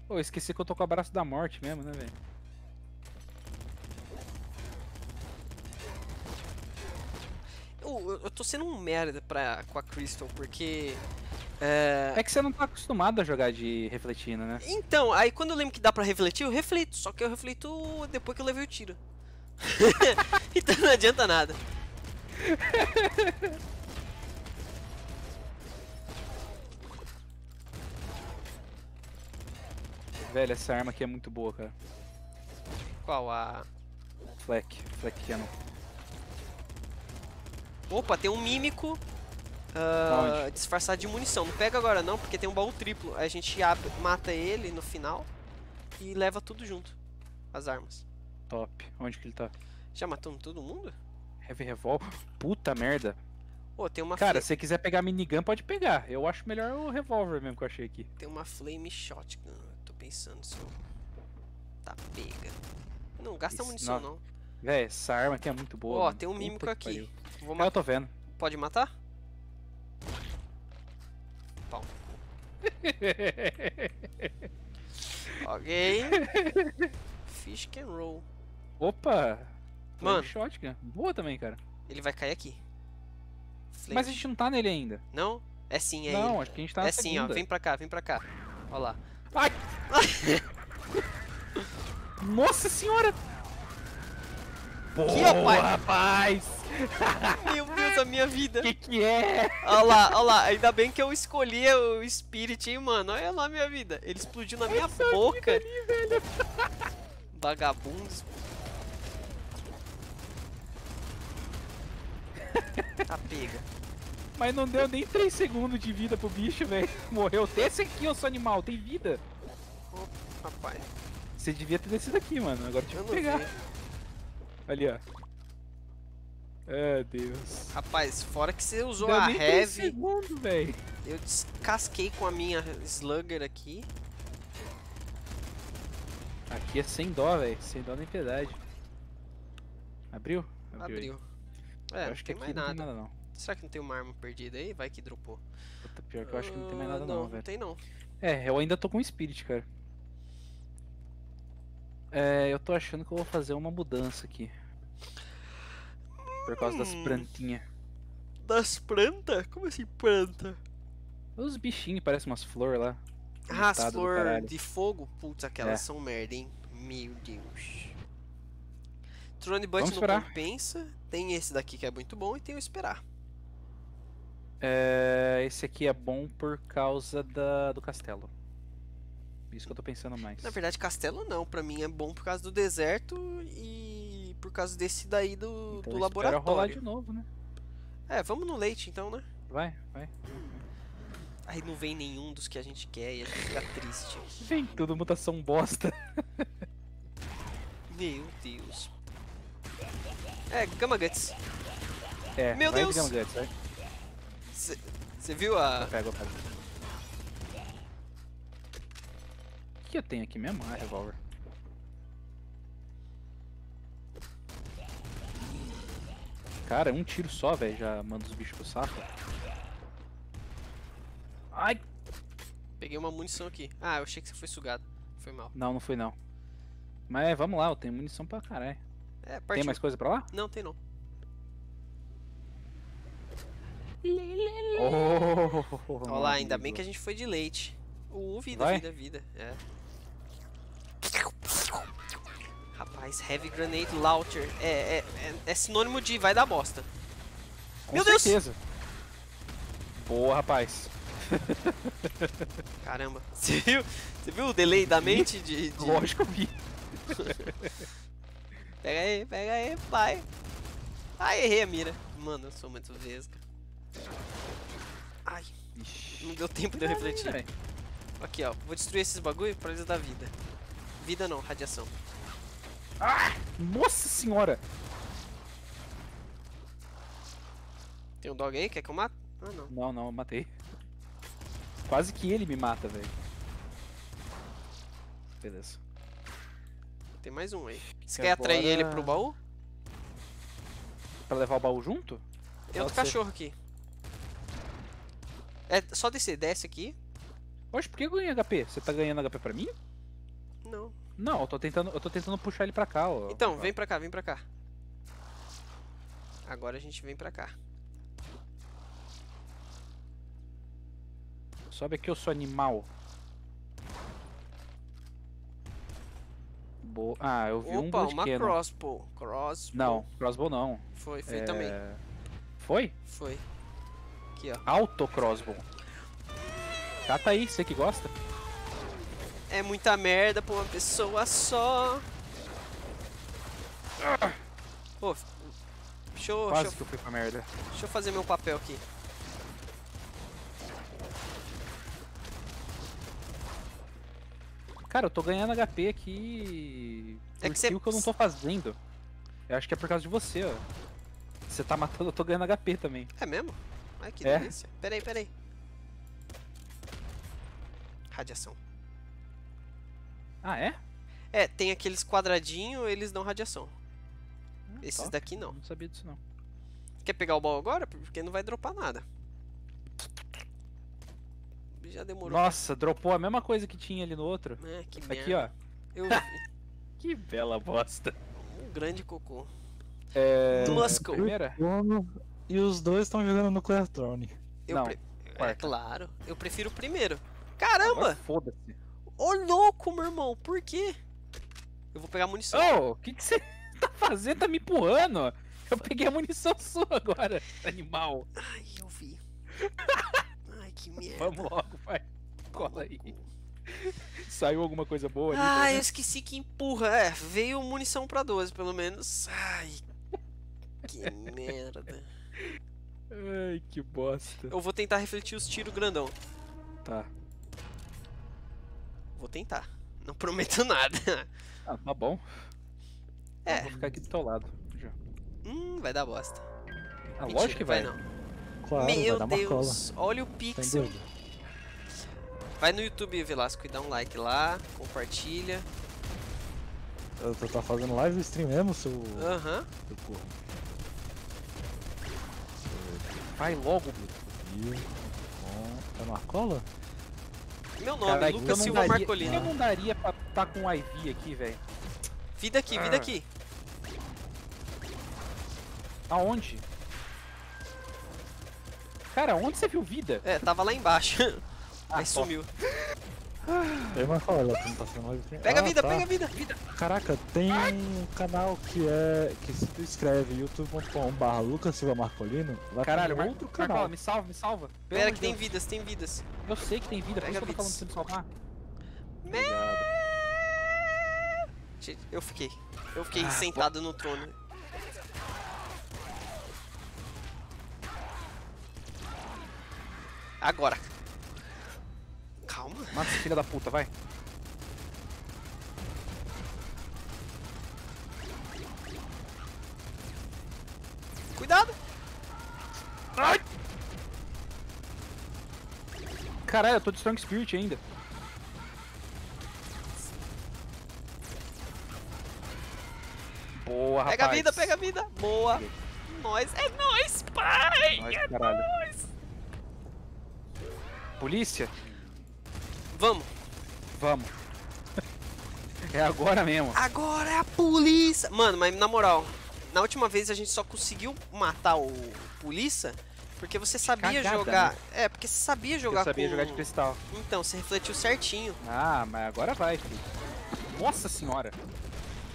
Pô, eu esqueci que eu tô com o abraço da morte mesmo, né, velho? Eu, tô sendo um merda pra, com a Crystal, porque. É... É que você não tá acostumado a jogar de refletindo, né? Então, aí quando eu lembro que dá pra refletir, eu reflito. Só que eu reflito depois que eu levei o tiro. então não adianta nada. Velho, essa arma aqui é muito boa, cara. Qual? A. Fleck, Fleck Cannon. Opa, tem um mímico. ah, disfarçado de munição. Não pega agora não, porque tem um baú triplo. Aí a gente abre, mata ele no final e leva tudo junto. As armas. Top. Onde que ele tá? Já matamos todo mundo? Heavy Revolver. Puta merda. Ô, tem uma Cara, se você quiser pegar minigun, pode pegar. Eu acho melhor o revólver mesmo que eu achei aqui. tem uma flame shotgun. Eu tô pensando se eu... Tá pega. Não, gasta Isso, munição não. não. Véi, essa arma aqui é muito boa. Ó, mano. tem um mímico aqui. pariu. Vou É, ma- eu tô vendo. Pode matar? Pau. Ok. Fish can roll. Opa! Mano. Shotgun. Boa também, cara. Ele vai cair aqui. Flame Mas a gente não tá nele ainda. Não? É sim, é não, ele. acho que a gente tá é sim, ó. segunda. Vem pra cá, vem pra cá. Ó lá. Ai! Nossa senhora! Boa, ó, pai? rapaz! Meu Deus, a minha vida. Que que é? Olha lá, olha lá. Ainda bem que eu escolhi o Spirit, hein, mano. Olha lá a minha vida. Ele explodiu na minha boca. Vagabundos. Tá pega. Mas não deu nem 3 segundos de vida pro bicho, velho. Morreu. Esse aqui, ô seu animal, tem vida. Rapaz, Você devia ter descido aqui, mano. Agora eu que pegar. vi. Ali, ó. É, Deus. Rapaz, fora que você usou Deu a nem 3 Heavy, segundos, velho. eu descasquei com a minha Slugger aqui. Aqui é sem dó, velho. Sem dó nem piedade. Abriu? Abriu. Eu É, não acho que tem aqui mais não nada. tem nada, não. Será que não tem uma arma perdida aí? Vai que dropou. Puta, pior que eu acho que não tem mais nada, Ah, não, Não velho. tem não. É, eu ainda tô com Spirit, cara. É, eu tô achando que eu vou fazer uma mudança aqui. Por causa das Hum. plantinhas. Das plantas? Como assim planta? Os bichinhos parecem umas flores lá. Ah, as flores de fogo? Putz, aquelas É. são merda, hein? Meu Deus. Butt Vamos não esperar. compensa. Tem esse daqui que é muito bom e tem o esperar. É, esse aqui é bom por causa da, do castelo. Isso que eu tô pensando mais. Na verdade, castelo não. Pra mim é bom por causa do deserto e por causa desse daí do, Então do espera rolar laboratório. de novo, né? É, vamos no leite então, né? Vai, vai. Aí não vem nenhum dos que a gente quer e a gente fica triste. Vem tudo mutação bosta. Meu Deus. É, Gamma Guts. É, Meu Deus! Você viu a. Eu pego, eu pego. Que eu tenho aqui mesmo? Ah, revólver. Cara, um tiro só, velho, já manda os bichos pro saco. Ai! Peguei uma munição aqui. Ah, eu achei que você foi sugado. Foi mal. Não, não foi não. Mas vamos lá, eu tenho munição pra caralho. É, Tem partiu. mais coisa pra lá? Não, tem não. Oh, Olha lá, ainda bem que a gente foi de leite. Uh, vida, Vai? vida, vida. É. Rapaz, Heavy Grenade Launcher é, é, é, é sinônimo de vai dar bosta. Com Meu Deus! certeza. Boa, rapaz. Caramba. Você viu? Você viu o delay da mente de. de- Lógico que. Pega aí, pega aí, vai. Ai, errei a mira. Mano, eu sou muito vesga. Ai, não deu tempo de eu refletir. Aqui, ó. Vou destruir esses bagulho pra eles dar vida. Vida não, radiação. Nossa senhora! Tem um dog aí? Quer que eu mate? Ah, não. Não, não, eu matei. Quase que ele me mata, velho. Beleza. Tem mais um aí. Você quer atrair agora- ele pro baú? Pra levar o baú junto? Tem outro cachorro aqui. É só descer, desce aqui. Oxe, por que eu ganhei HP? Você tá ganhando HP pra mim? Não. Não, eu tô tentando, eu tô tentando puxar ele pra cá, ó. Então, vem pra cá, vem pra cá. Agora a gente vem pra cá. Sobe aqui, eu sou animal. Boa. Ah, eu vi um Opa, uma Cannon. crossbow. Crossbow. Não, crossbow não. Foi, foi É, também. Foi? Foi. Aqui, ó. Auto crossbow. Cata aí, você que gosta. É muita merda pra uma pessoa só. Pô, deixa eu, deixa, Quase eu, que eu fui pra merda. deixa eu fazer meu papel aqui. Cara, eu tô ganhando HP aqui. É que cê- que eu não tô fazendo. Eu acho que é por causa de você, ó. Você tá matando, eu tô ganhando HP também. É mesmo? Ai, que É. delícia. Peraí, peraí. Radiação. Ah, é? É, tem aqueles quadradinhos, eles dão radiação. Ah, Esses top. daqui não. Não sabia disso não. Quer pegar o baú agora? Porque não vai dropar nada. Já demorou. Nossa, dropou a mesma coisa que tinha ali no outro. É, que merda. Aqui, ó. Eu vi. Que bela bosta. Um grande cocô. É... Muscle. Primeira? Bruno e os dois estão jogando Nuclear Throne. Eu Não, pre- É claro. Eu prefiro o primeiro. Caramba! Foda-se. Ô louco, meu irmão. Por quê? Eu vou pegar munição. Ô, o que que você tá fazendo? Tá me empurrando? Eu peguei a munição sua agora, animal. Ai, eu vi. Ai, que merda. Vamos logo, vai. Cola aí. Saiu alguma coisa boa ali? Ah, eu esqueci que empurra. É, veio munição pra 12, pelo menos. Ai, que merda. Ai, que bosta. Eu vou tentar refletir os tiros grandão. Tá. Vou tentar. Não prometo nada. Ah, tá bom. É. Vou ficar aqui do teu lado. Já. Hum, vai dar bosta. Ah, Mentira, lógico que vai. não. Claro, Meu vai. Deus, olha o pixel. Vai no YouTube, Velasco, e dá um like lá, compartilha. Eu tô tá fazendo live stream mesmo, seu. Aham. porra. Vai logo? Bom, é uma cola? Meu nome, Caralho, Lucas eu não Silva daria- Marcolino. Eu não daria pra tá com IV aqui, velho. Vida aqui, vida Ah. aqui. Aonde? Cara, onde você viu vida? É, tava lá embaixo. Ah, Aí sumiu. Tem uma cola, tu não tá fazendo live stream. Pega Ah, vida, tá. pega vida. Caraca, tem um canal que é. que se tu escreve youtube.com.br Lucas Silva Marcolino, vai Caralho, Mar outro Marcola, canal. me salva, me salva. Pera que de tem Deus. vidas, tem vidas. Eu sei que tem vida, por Pega isso que eu tô falando pra você me salvar. Gente, Eu fiquei. Eu fiquei Ah, sentado no trono. Agora. Calma. Mata esse filho da puta, vai. Cuidado. Ai! Caralho, eu tô de Strong Spirit ainda. Boa, rapaz. Pega a vida, pega a vida. Boa. Nós. É nós, pai. Nós, é caralho. nós. Polícia, Vamos. vamos. É agora mesmo. Agora é a polícia. Mano, mas na moral, na última vez a gente só conseguiu matar o polícia porque você sabia Cagada, jogar. né? É, porque você sabia jogar eu sabia com... jogar de cristal. Então, você refletiu certinho. Ah, mas agora vai, filho. Nossa senhora.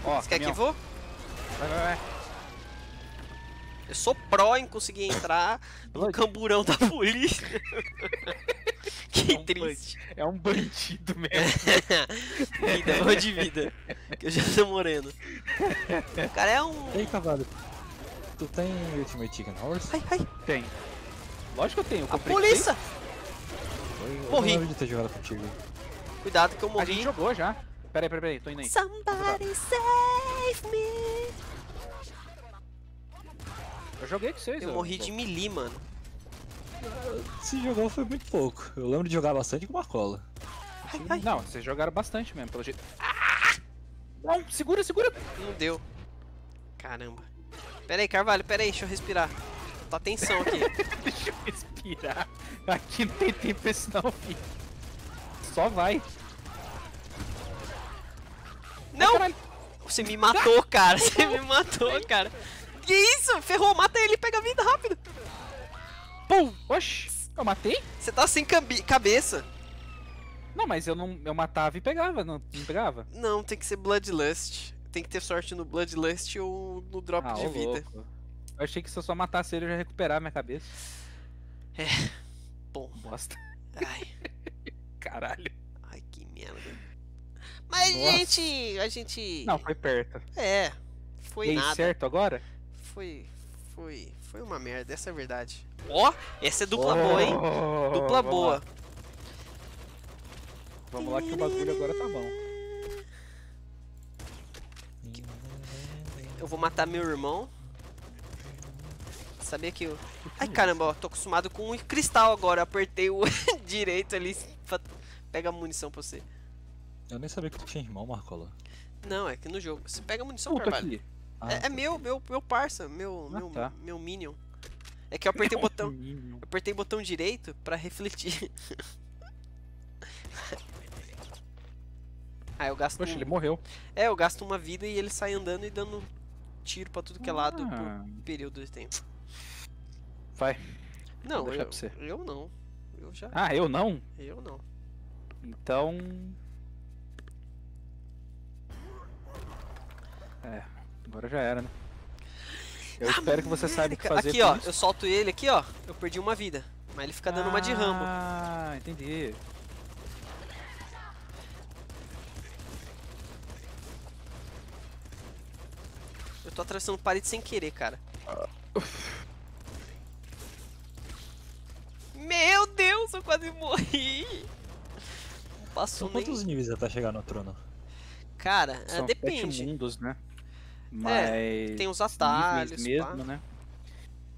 Ó, Você quer que caminhão. vou? Vai, vai, vai. Eu sou pró em conseguir entrar no camburão da polícia. que É um triste. É um bandido mesmo. vida, vou de vida. Que eu já tô morrendo. O cara é um. Ei, cavalo, tu tem Ultimate Chicken Horse? Ai, ai. Tem. Lógico que eu tenho. Eu A polícia! Eu não Morri. de ter jogado contigo. Cuidado que eu três. A gente morri. jogou já. Pera aí, pera aí, pera aí, tô indo aí. Somebody save me. Eu joguei com vocês. Eu morri de melee, mano. Se jogou foi muito pouco. Eu lembro de jogar bastante com Marcola. Ai, ai. Não, vocês jogaram bastante mesmo, pelo jeito. Ah! Não, segura, segura. Não deu. Caramba. Pera aí, Carvalho, pera aí, deixa eu respirar. Tá tensão aqui. Deixa eu respirar. Aqui não tem tempo isso não, filho. Só vai. Não! Caralho. Você me matou, cara. Você me matou, cara. Que isso? Ferrou, mata ele, pega a vida rápido. Pum! Oxi, eu matei? Você tá sem cabeça. Não, mas eu não. Eu matava e pegava, não, não pegava? Não, tem que ser Bloodlust. Tem que ter sorte no Bloodlust ou no drop ah, de vida. louco. Eu achei que se eu só matasse ele eu já ia recuperar minha cabeça. Bom. Bosta. Ai, Caralho. ai, que merda. Mas a Nossa. gente. A gente. Não, foi perto. É. Foi aí, nada. certo agora? Foi. Foi. Foi uma merda, essa é a verdade. Ó, essa é dupla boa, hein? Oh, Dupla vamos boa. lá. Vamos lá que o bagulho agora tá bom. Eu vou matar meu irmão. Sabia que eu. Ai caramba, ó, tô acostumado com um cristal agora. Apertei o direito ali pra pegar munição pra você. Eu nem sabia que tu tinha irmão, Marcola. Não, é que no jogo. Você pega munição, Puta carvalho. aqui. Ah, É, é meu, meu, meu parça, meu, Ah, meu, tá. meu minion. É que eu apertei o botão. Menino. Eu apertei o botão direito pra refletir. Aí eu gasto. Poxa, um- ele morreu. É, eu gasto uma vida e ele sai andando e dando tiro pra tudo que é lado por Ah. período de tempo. Vai. Não, eu, eu não. Eu já. Ah, eu não? Eu não. Então. É, agora já era, né? Eu espero que você saiba o que fazer Aqui, com ó, isso. eu solto ele aqui, ó. Eu perdi uma vida. Mas ele fica dando uma de Rambo. Ah, entendi. Eu tô atravessando parede sem querer, cara. Meu Deus, eu quase morri. Não Passou São nem. quantos níveis até chegar no trono? Cara, é, São depende. sete mundos, né? Mas tem os atalhos, níveis pá. mesmo, né?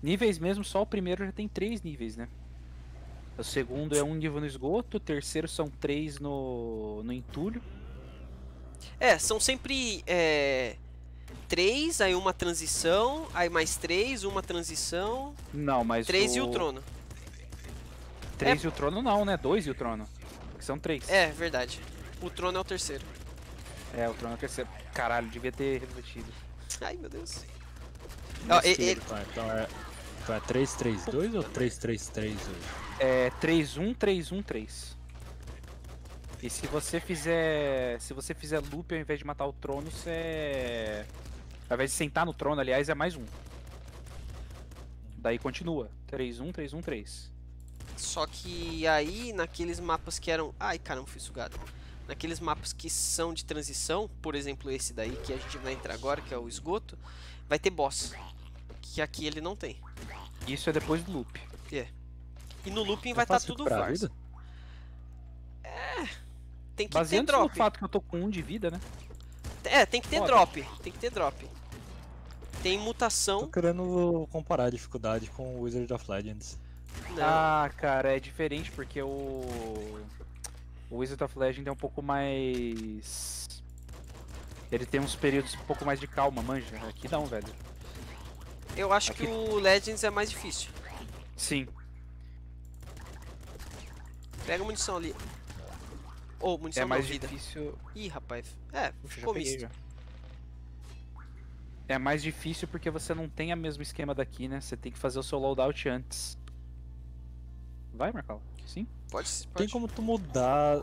Níveis mesmo, só o primeiro já tem três níveis, né? O segundo é um nível no esgoto, o terceiro são três no, no entulho. É, são sempre é, três, aí uma transição, aí mais três, uma transição, Não, mas três o... e o trono. Três e o trono não, né? Dois e o trono. São três. É, verdade. O trono é o terceiro. É, o trono é o terceiro. Caralho, devia ter refletido. Ai, meu Deus. E- Nesse- ele- Tá, então é. Então é 332 ou 333 hoje? É 3-1, 3-1, 3. E se você fizer. Se você fizer loop ao invés de matar o trono, você. Ao invés de sentar no trono, aliás, é mais um. Daí continua. 3-1, 3-1, 3. Só que aí, naqueles mapas que eram. Ai, caramba, fui sugado. Naqueles mapas que são de transição, por exemplo, esse daí que a gente vai entrar agora, que é o esgoto, vai ter boss. Que aqui ele não tem. Isso é depois do loop. E no looping É vai estar fácil tudo recuperar a Varsa. vida? Tem que ter Baseando-se no drop. fato que eu tô com 1 de vida, né? É, tem que ter Foda. drop. Tem que ter drop. Tem Tô mutação. querendo comparar a dificuldade com o Wizard of Legends. Não. Ah, cara, é diferente porque o. O Wizard of Legend é um pouco mais. Ele tem uns períodos um pouco mais de calma, manja. Aqui não, velho. Eu acho aqui- que o Legends é mais difícil. Sim. Pega munição ali. Ou munição É mais vida. difícil. Ih, rapaz. É, Puxa, ficou misto. É mais difícil porque você não tem o mesmo esquema daqui, né? Você tem que fazer o seu loadout antes. Vai, Marcal? Sim? Pode, pode. Tem como tu mudar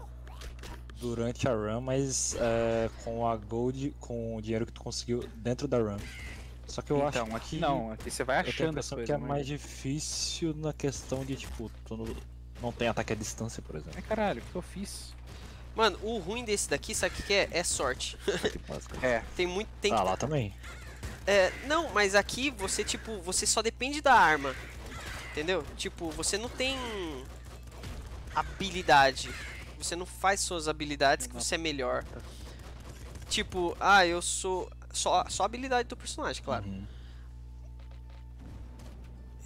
durante a run, mas é, com a gold, com o dinheiro que tu conseguiu dentro da run. Só que eu então, acho aqui que não. Aqui você vai eu tenho a achando que é mas- mais difícil na questão de tipo, tu não, não tem ataque à distância, por exemplo. Ai, caralho, o que eu fiz? Mano, o ruim desse daqui, sabe o que que é? É sorte. É, Tem muito. Tem ah, que lá também. É, não, mas aqui você, tipo, você só depende da arma. Entendeu? Tipo, você não tem habilidade. Você não faz suas habilidades que você é melhor. Tipo, ah, eu sou. Só, só a habilidade do personagem, claro. Uhum.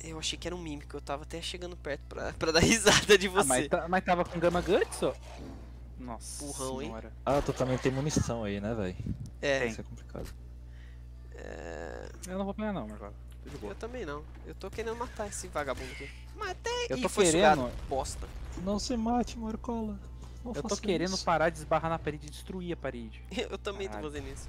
Eu achei que era um mímico, eu tava até chegando perto pra, pra dar risada de Ah, você. mas, tá- mas tava com Gama Guts, ó. Nossa Burrão, hein? Ah, tu também tem munição aí, né, velho? É. Isso é complicado. Eu não vou pegar não, Marcal. Tô de boa. eu também não. Eu tô querendo matar esse vagabundo aqui. Matei! Eu Ih, tô foi querendo- sugado. Bosta. Não se mate, Marcola. Não Eu tô querendo isso. parar de esbarrar na parede e destruir a parede. Eu também tô Caralho. fazendo isso.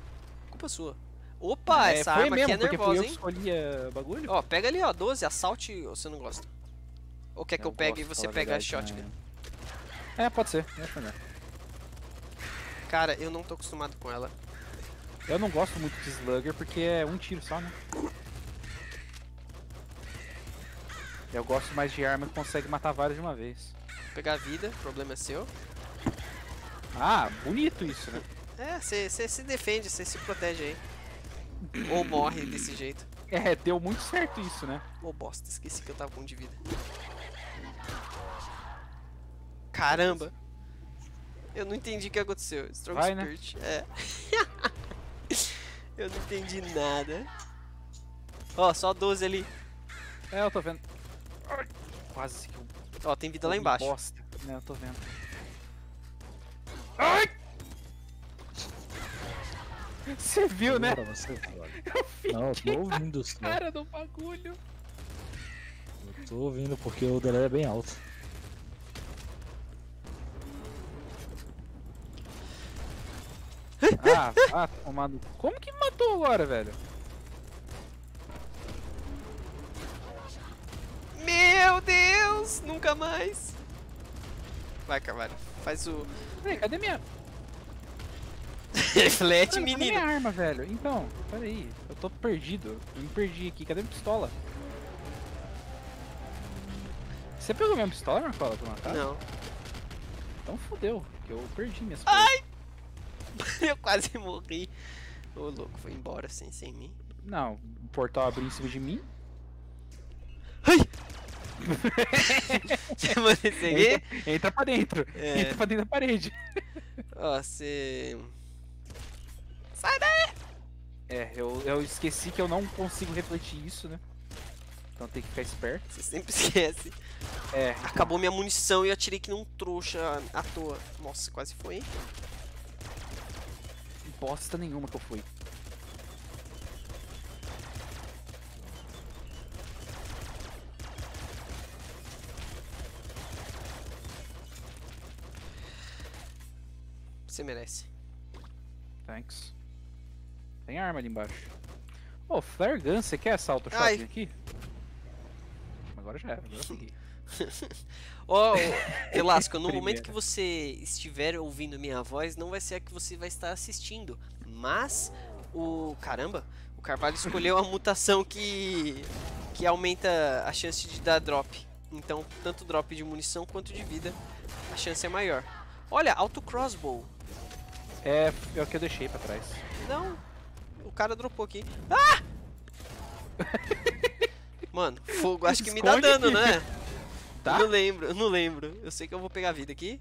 Culpa sua. Opa, É, essa arma mesmo, aqui é porque fui nervosa, eu hein? que escolhi o bagulho. Ó, pega ali, ó, 12, assalte ou você não gosta? Ou quer que eu, pegue e você pega a shotgun? né? É, pode ser. Eu. Cara, eu não tô acostumado com ela. Eu não gosto muito de Slugger porque é um tiro só, né? Eu gosto mais de arma que consegue matar vários de uma vez. Vou pegar vida, problema é seu. Ah, bonito isso, né? É, você se defende, você se protege aí. Ou morre desse jeito. É, deu muito certo isso, né? Ô bosta, esqueci que eu tava com um de vida. Caramba! Eu não entendi o que aconteceu. Strong Vai, né? Spirit. É. eu não entendi nada. Ó, só 12 ali. É, eu tô vendo. Ai, Quase que eu Ó, tem vida lá embaixo. Bosta. É, eu tô vendo. Ai! Você viu, né? Você, brother. Não, eu tô ouvindo só. Cara do bagulho. Eu tô ouvindo porque o delay é bem alto. Ah, ah, tomado. Como que matou agora, velho? Meu Deus! Nunca mais! Vai, Carvalho. Faz o. Peraí, cadê minha. Reflete, Mano, cadê menino. minha arma, velho? Então, peraí. Eu tô perdido. Eu me perdi aqui. Cadê minha pistola? Você pegou minha pistola, Marcola, pra matar? Não. Então fodeu, que eu perdi minhas Ai! eu quase morri. Ô louco, foi embora assim, sem mim. Não, o portal abriu em cima de mim. Ai! Mano, esse aqui. Entra, entra pra dentro. É. Entra pra dentro da parede. Ó, você. Sai daí! É, eu, eu esqueci que eu não consigo refletir isso, né? Então tem que ficar esperto. Você sempre esquece. É, Acabou minha munição e eu atirei que não trouxa à toa. Nossa, quase foi, bosta nenhuma que eu fui. Você merece. Thanks. Tem arma ali embaixo. Ô, Flare Gun, você quer Ai. shotgun aqui? Agora já era, agora eu peguei. Ó, ô, Velasco, no momento que você estiver ouvindo minha voz, não vai ser a que você vai estar assistindo. Mas o. Caramba, o Carvalho escolheu a mutação que. que aumenta a chance de dar drop. Então, tanto drop de munição quanto de vida, a chance é maior. Olha, auto crossbow. É, é o que eu deixei pra trás. Não, o cara dropou aqui. Ah! Mano, fogo, acho que me dá dano, aqui. né? Tá? Não lembro, não lembro. Eu sei que eu vou pegar vida aqui.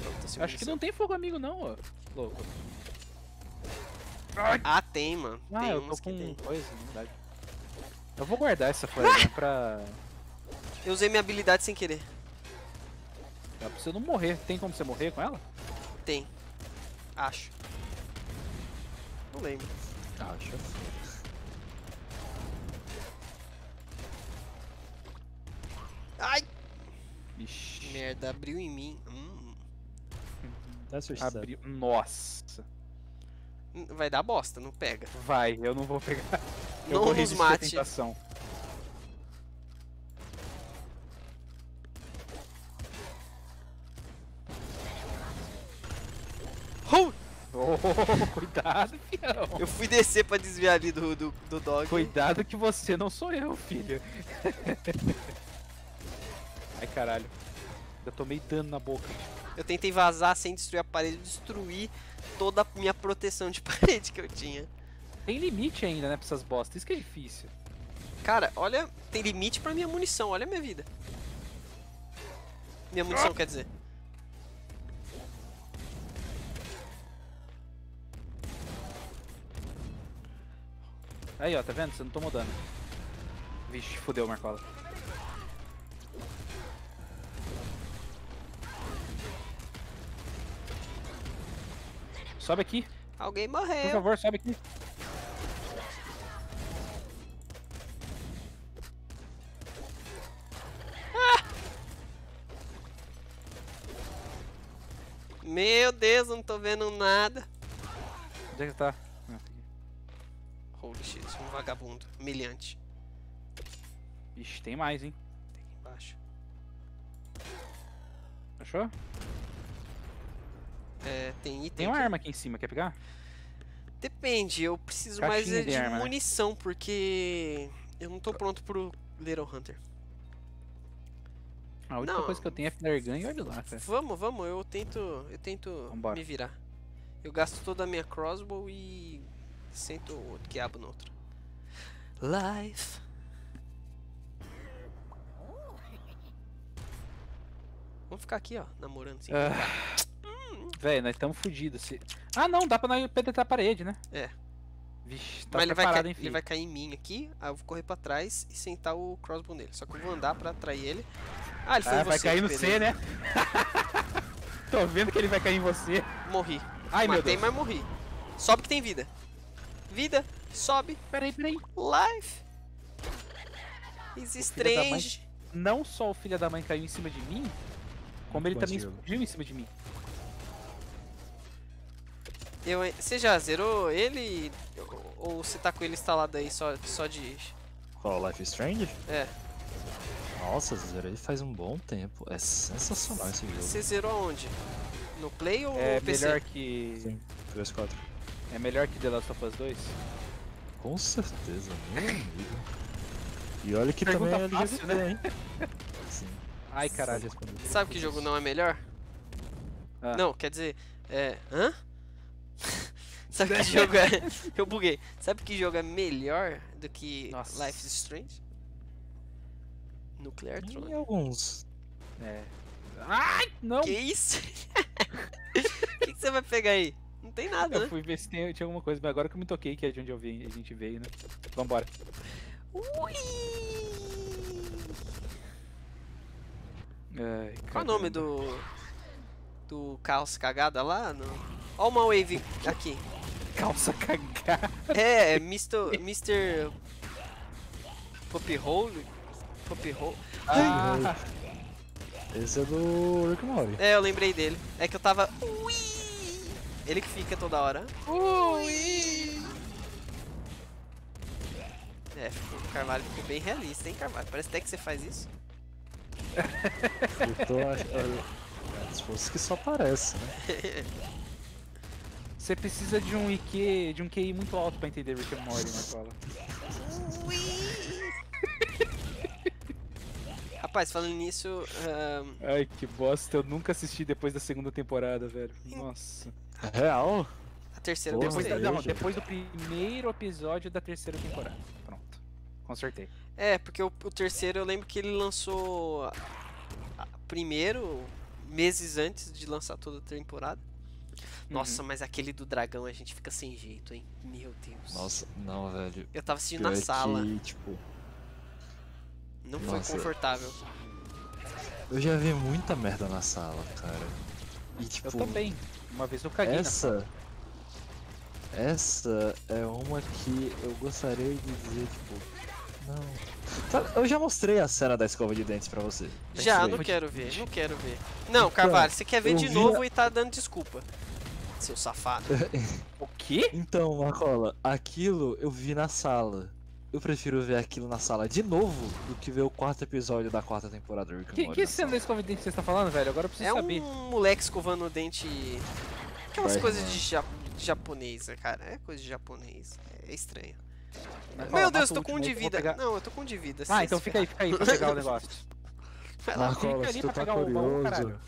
Pronto, Acho que não tem fogo amigo não, ó. Louco. Ah, tem, mano. Ah, tem eu uns que tem. coisa, verdade. Eu vou guardar essa Flare Gun pra... Eu usei minha habilidade sem querer. pra você não morrer. Tem como você morrer com ela? Tem. Acho. Não lembro. Acho. Ai! Ixi. Merda, abriu em mim. Hum, Dá estrada. Abriu. Nossa. hum, vai dar bosta, não pega. Vai, eu não vou pegar. Eu Não nos mate. Oh! Cuidado, fião. Eu fui descer pra desviar ali do, do, do dog. Cuidado que você não sou eu, filho. Ai, caralho. Eu tomei dano na boca. Eu tentei vazar sem destruir a parede, destruir toda a minha proteção de parede que eu tinha. Tem limite ainda, né, pra essas bostas. Isso que é difícil. Cara, olha, tem limite pra minha munição, olha a minha vida. Minha munição, quer dizer. Aí, ó, tá vendo? Você não tomou dano. Vixe, fudeu, Marcola. Sobe aqui, Alguém por morreu. favor, sobe aqui. Meu Deus, eu não tô vendo nada. Onde é que tá? Holy shit, sou um vagabundo. Humilhante. Vixe, tem mais, hein? Tem aqui embaixo. Achou? É, tem item. Tem uma aqui. arma aqui em cima, quer pegar? Depende, eu preciso Caixinha mais é de de arma, né? munição, porque eu não tô pronto pro Little Hunter. A única Não. coisa que eu tenho é flare gun e olha lá, cara. Vamos, vamos, eu tento. Eu tento Vambora. me virar. Eu gasto toda a minha crossbow e sento o quiabo no outro. Life. Vamos ficar aqui, ó, namorando assim. Ah, Véi, nós estamos fudidos. Se... Ah, não, dá pra nós penetrar a parede, né? É. Vixe, tá Mas ele vai, preparado, ca- hein, ele vai cair em mim aqui, aí eu vou correr pra trás e sentar o crossbow nele. Só que eu vou andar pra atrair ele. Ah, ele foi Ah, em vai você, cair no beleza. C, né? Tô vendo que ele vai cair em você. Morri. Ai, meu Matei, Deus. mas morri. Sobe que tem vida. Vida, sobe, Peraí, peraí. life. Is strange. Não só o filho da mãe caiu em cima de mim, como ele também Conseguiu. explodiu em cima de mim. Eu, você já zerou ele? Ou- você tá com ele instalado aí só, só de. Qual, Life is Strange? É. Nossa, zerei faz um bom tempo. É sensacional esse jogo. Você zerou aonde? No Play ou É no PC? melhor que. Sim, PS4. É melhor que The Last of Us 2? Com certeza, meu amigo. E olha que Pergunta também é fácil, LGBT, né? hein? Sim. Ai, caralho. Pode responder. Sabe que jogo não é melhor? Ah. Não, quer dizer. É. Hã? Sabe que jogo é. Eu buguei. Sabe que jogo é melhor do que Nossa. Life is Strange? Nuclear Tem Throne. alguns. É. Ai, não! Que isso? O que, que você vai pegar aí? Não tem nada, Eu né? fui ver se tem, tinha alguma coisa, mas agora que eu me toquei, que é de onde eu vi, a gente veio, né? Vambora. Ui! Ai, Qual é o nome do. Do Carlos Cagada lá? No... Ó, uma wave aqui. Calça cagada. É, é Mr. Mr. Poppy Hole. Poppy Hole. Ah, Esse é do Rick Morty. É, eu lembrei dele. É que eu tava. Ui! Ele que fica toda hora. ui! É, ficou- o Carvalho ficou bem realista, hein, Carvalho? Parece até que você faz isso. Eu tô ach- olha, Se fosse que só parece, né? Você precisa de um IQ, de um QI muito alto pra entender Rick and Morty na escola. Rapaz, falando nisso, ahn, Ai, que bosta, eu nunca assisti depois da segunda temporada, velho. Nossa. Real? a terceira Porra, Depois, da, não, depois do primeiro episódio da terceira temporada. Pronto. Consertei. É, porque o, o terceiro eu lembro que ele lançou a- a- primeiro, meses antes de lançar toda a temporada. Nossa, mas aquele do dragão a gente fica sem jeito, hein? Meu Deus. Nossa, não, velho. Eu tava assistindo Pior na é sala, Que, tipo, não foi Nossa. confortável. eu já vi muita merda na sala, cara. E tipo, Eu também. Uma vez eu caguei essa. Essa é uma que eu gostaria de dizer, tipo. Não. Eu já mostrei a cena da escova de dentes pra você. Já, não quero ver, não quero ver. Não, Carvalho, você quer ver eu de novo a- e tá dando desculpa. Seu safado. O quê? Então, Marcola, aquilo eu vi na sala. Eu prefiro ver aquilo na sala de novo do que ver o quarto episódio da quarta temporada do Rick and Que, Morty que na cena sala. da escova de dente que você tá falando, velho? Agora eu preciso É saber. um moleque escovando o dente. Aquelas Vai, coisas mano. de, ja né, cara. É coisa de japonês. É estranho. Mas, Meu Deus, o tô com um de eu vida. pegar- Não, eu tô com um de vida. Ah, então fica aí, fica aí pra pegar o negócio. Vai lá. Marcola, se ali pra tá pegar o baú, curioso. caralho.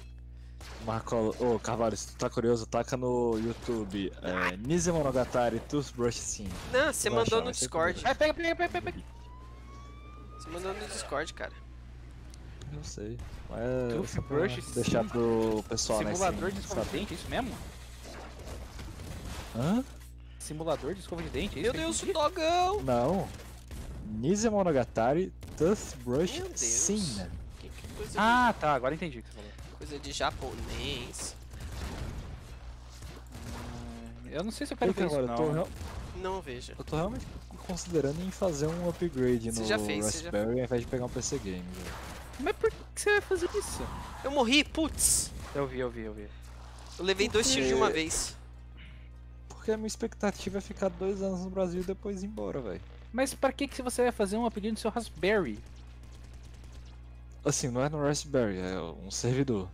Marcola, ô Carvalho, se tu tá curioso, taca no YouTube. É, Nise Monogatari Toothbrush Sim. Não, você mandou achar, no Discord. Vai, pega, pega, pega, pega. Você mandou no Discord, cara. Não sei. Mas Toothbrush pra deixar Sim. pro pessoal né, Simulador assim, de escova de dente, é isso mesmo? Hã? Simulador de escova de dente, é Meu isso Deus, o dogão! Não. Nise Monogatari Toothbrush. Sim. Que, que coisa, Ah, tá, agora entendi o que você falou. Coisa de japonês. Hum, Eu não sei se eu quero ver isso, agora, não. real- Não veja. eu tô realmente considerando em fazer um upgrade Você no já fez, você já Raspberry ao invés de pegar um PC Game. velho. Mas por que você vai fazer isso? Eu morri, putz! Eu vi, eu vi, eu vi. Eu levei dois Porque- tiros de uma vez. Porque a minha expectativa é ficar dois anos no Brasil e depois ir embora, velho. Mas pra que, que você vai fazer um upgrade no seu Raspberry? Assim, não é no Raspberry, é um servidor.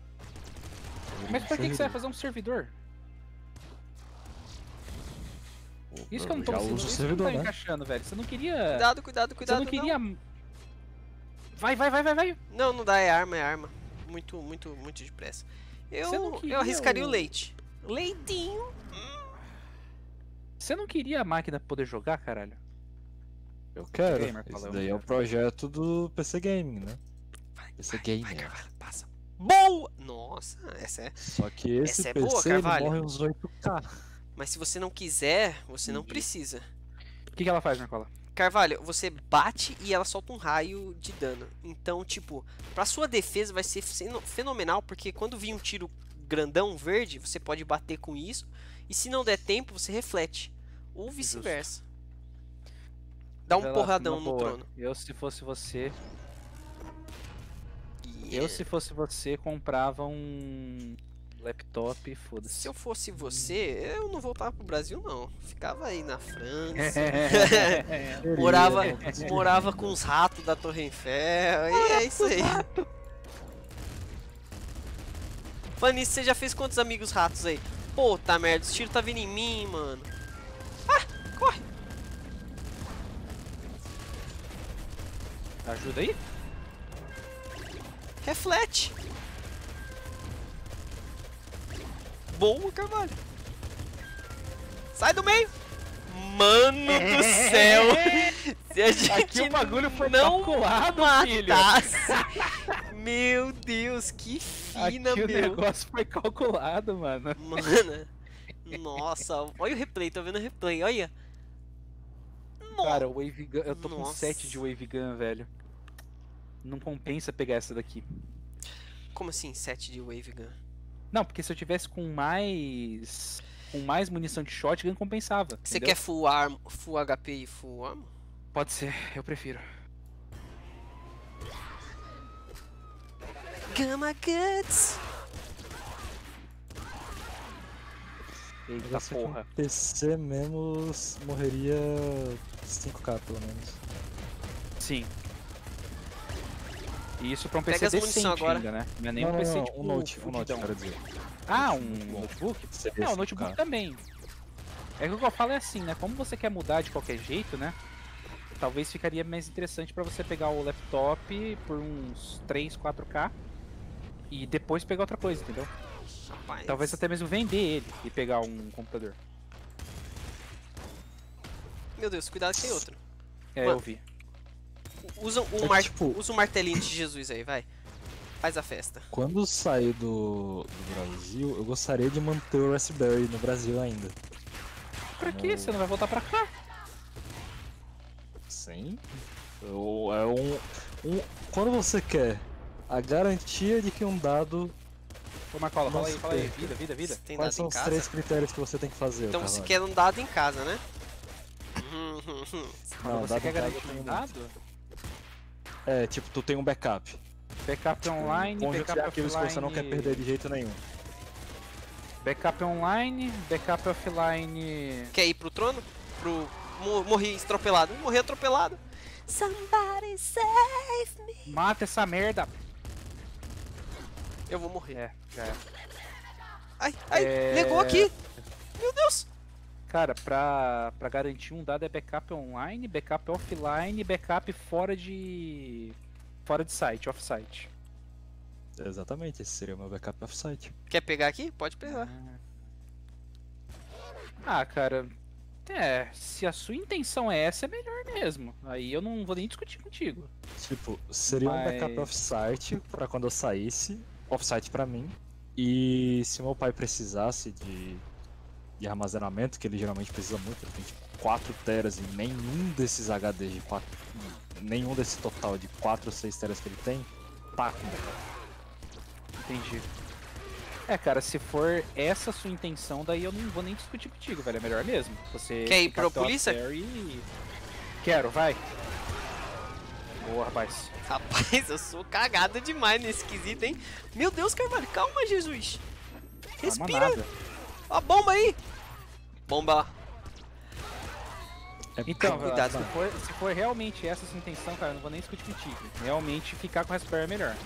Mas pra que, que você vai servidor. fazer um servidor? Isso que eu não tô já uso o isso que não servidor, tá né? encaixando, velho. Você não queria... Cuidado, cuidado, Você cuidado. não queria... Vai, vai, vai, vai, vai. Não, não dá, é arma, é arma. Muito, muito, muito depressa. Eu, Você não eu arriscaria o o- leite. Leitinho. Você não queria a máquina poder jogar, caralho? Eu quero. Gamer, Esse daí é o projeto do PC Gaming, né? Esse vai, gamer. vai, Carvalho, passa. Boa! Nossa, essa é. Só que esse Essa é PC boa, Carvalho. morre uns 8K. Mas se você não quiser, você não Entendi. precisa. O que, que ela faz, Marcola? Carvalho, você bate e ela solta um raio de dano. Então, tipo, pra sua defesa vai ser feno- fenomenal, porque quando vir um tiro grandão verde, você pode bater com isso. E se não der tempo, você reflete. Ou vice-versa. Dá um lá, porradão no boa. trono. Eu, se fosse você, eu, é, se fosse você, comprava um laptop e foda-se. Se eu fosse você, eu não voltava pro Brasil, não. Ficava aí na França. É. morava, né? morava com os ratos da Torre Eiffel. E é isso aí. Fanny, você já fez quantos amigos ratos aí? Puta merda, os tiros tá vindo em mim, mano. Ah, corre. Ajuda aí? Reflete. Boa, Carvalho. Sai do meio. Mano do céu. Se a gente Aqui o bagulho foi não calculado, filho. matasse. Meu Deus, que fina, Aqui o meu. negócio foi calculado, mano. Mano. Nossa, olha o replay, tô vendo o replay, olha. Cara, o Wave Gun, eu tô com Nossa. 7 de Wave Gun, velho. Não compensa pegar essa daqui. Como assim, 7 de Wave Gun? Não, porque se eu tivesse com mais. Com mais munição de shotgun, compensava. Você entendeu? quer full arm, full HP e full arm? Pode ser, eu prefiro. Gamma Guts! Eita aqui, porra. PC mesmo morreria 5K pelo menos. Sim. E isso pra um Pega PC as munição decente agora. ainda, né? Não é nem não, um PC não, tipo um note, um note, fudidão. quero dizer. Ah, um notebook? É, 5K. notebook também. É que o que eu falo é assim, né? Como você quer mudar de qualquer jeito, né? Talvez ficaria mais interessante pra você pegar o laptop por uns 3, 4K e depois pegar outra coisa, entendeu? Rapaz. Talvez até mesmo vender ele e pegar um computador. Meu Deus, cuidado que tem outro. É, Mano. eu vi. Usa o, É mar... tipo- Usa o martelinho de Jesus aí, vai. Faz a festa. Quando sair do, do Brasil, eu gostaria de manter o Raspberry no Brasil ainda. Pra quê? Como- Você não vai voltar pra cá? Sim. Eu- é um, um. Quando você quer a garantia de que um dado. Ô Marcola, fala aí, fala aí. Vida, vida, vida. Você tem Quais dado são em os casa? três critérios que você tem que fazer? Então você Carvalho? quer um dado em casa, né? Não, você dado quer garantir um dado? É, tipo, tu tem um backup. Backup online, Um backup de arquivos offline. que você não quer perder de jeito nenhum. Backup online, backup offline. Quer ir pro trono? Pro. Mo- morri atropelado. Morri atropelado. Somebody save me. Mata essa merda! Eu vou morrer. É, já é. Ai, ai, É. negou aqui. Meu Deus. Cara, pra, pra garantir um dado é backup online, backup offline, backup fora de. fora de site, off-site. Exatamente, esse seria o meu backup off-site. Quer pegar aqui? Pode pegar. Ah, cara. É, se a sua intenção é essa, é melhor mesmo. Aí eu não vou nem discutir contigo. Tipo, seria um backup Mas- off-site pra quando eu saísse, off-site pra mim. E se meu pai precisasse de, de armazenamento, que ele geralmente precisa muito, ele tem tipo 4 teras e nenhum desses HDs de 4. Nenhum desse total de 4 ou 6 teras que ele tem, tá com backup. Entendi. É, cara, se for essa a sua intenção, daí eu não vou nem discutir contigo, velho. É melhor mesmo. Você Quer ir pro polícia? E... Quero, vai. Boa, rapaz. Rapaz, eu sou cagado demais nesse quesito, hein? Meu Deus, Carvalho, calma, Jesus. Calma Respira. nada. Ó a bomba aí. Bomba. É Então, cuidado. se for, se for realmente essa a sua intenção, cara, eu não vou nem discutir contigo. Realmente ficar com o Raspberry é melhor.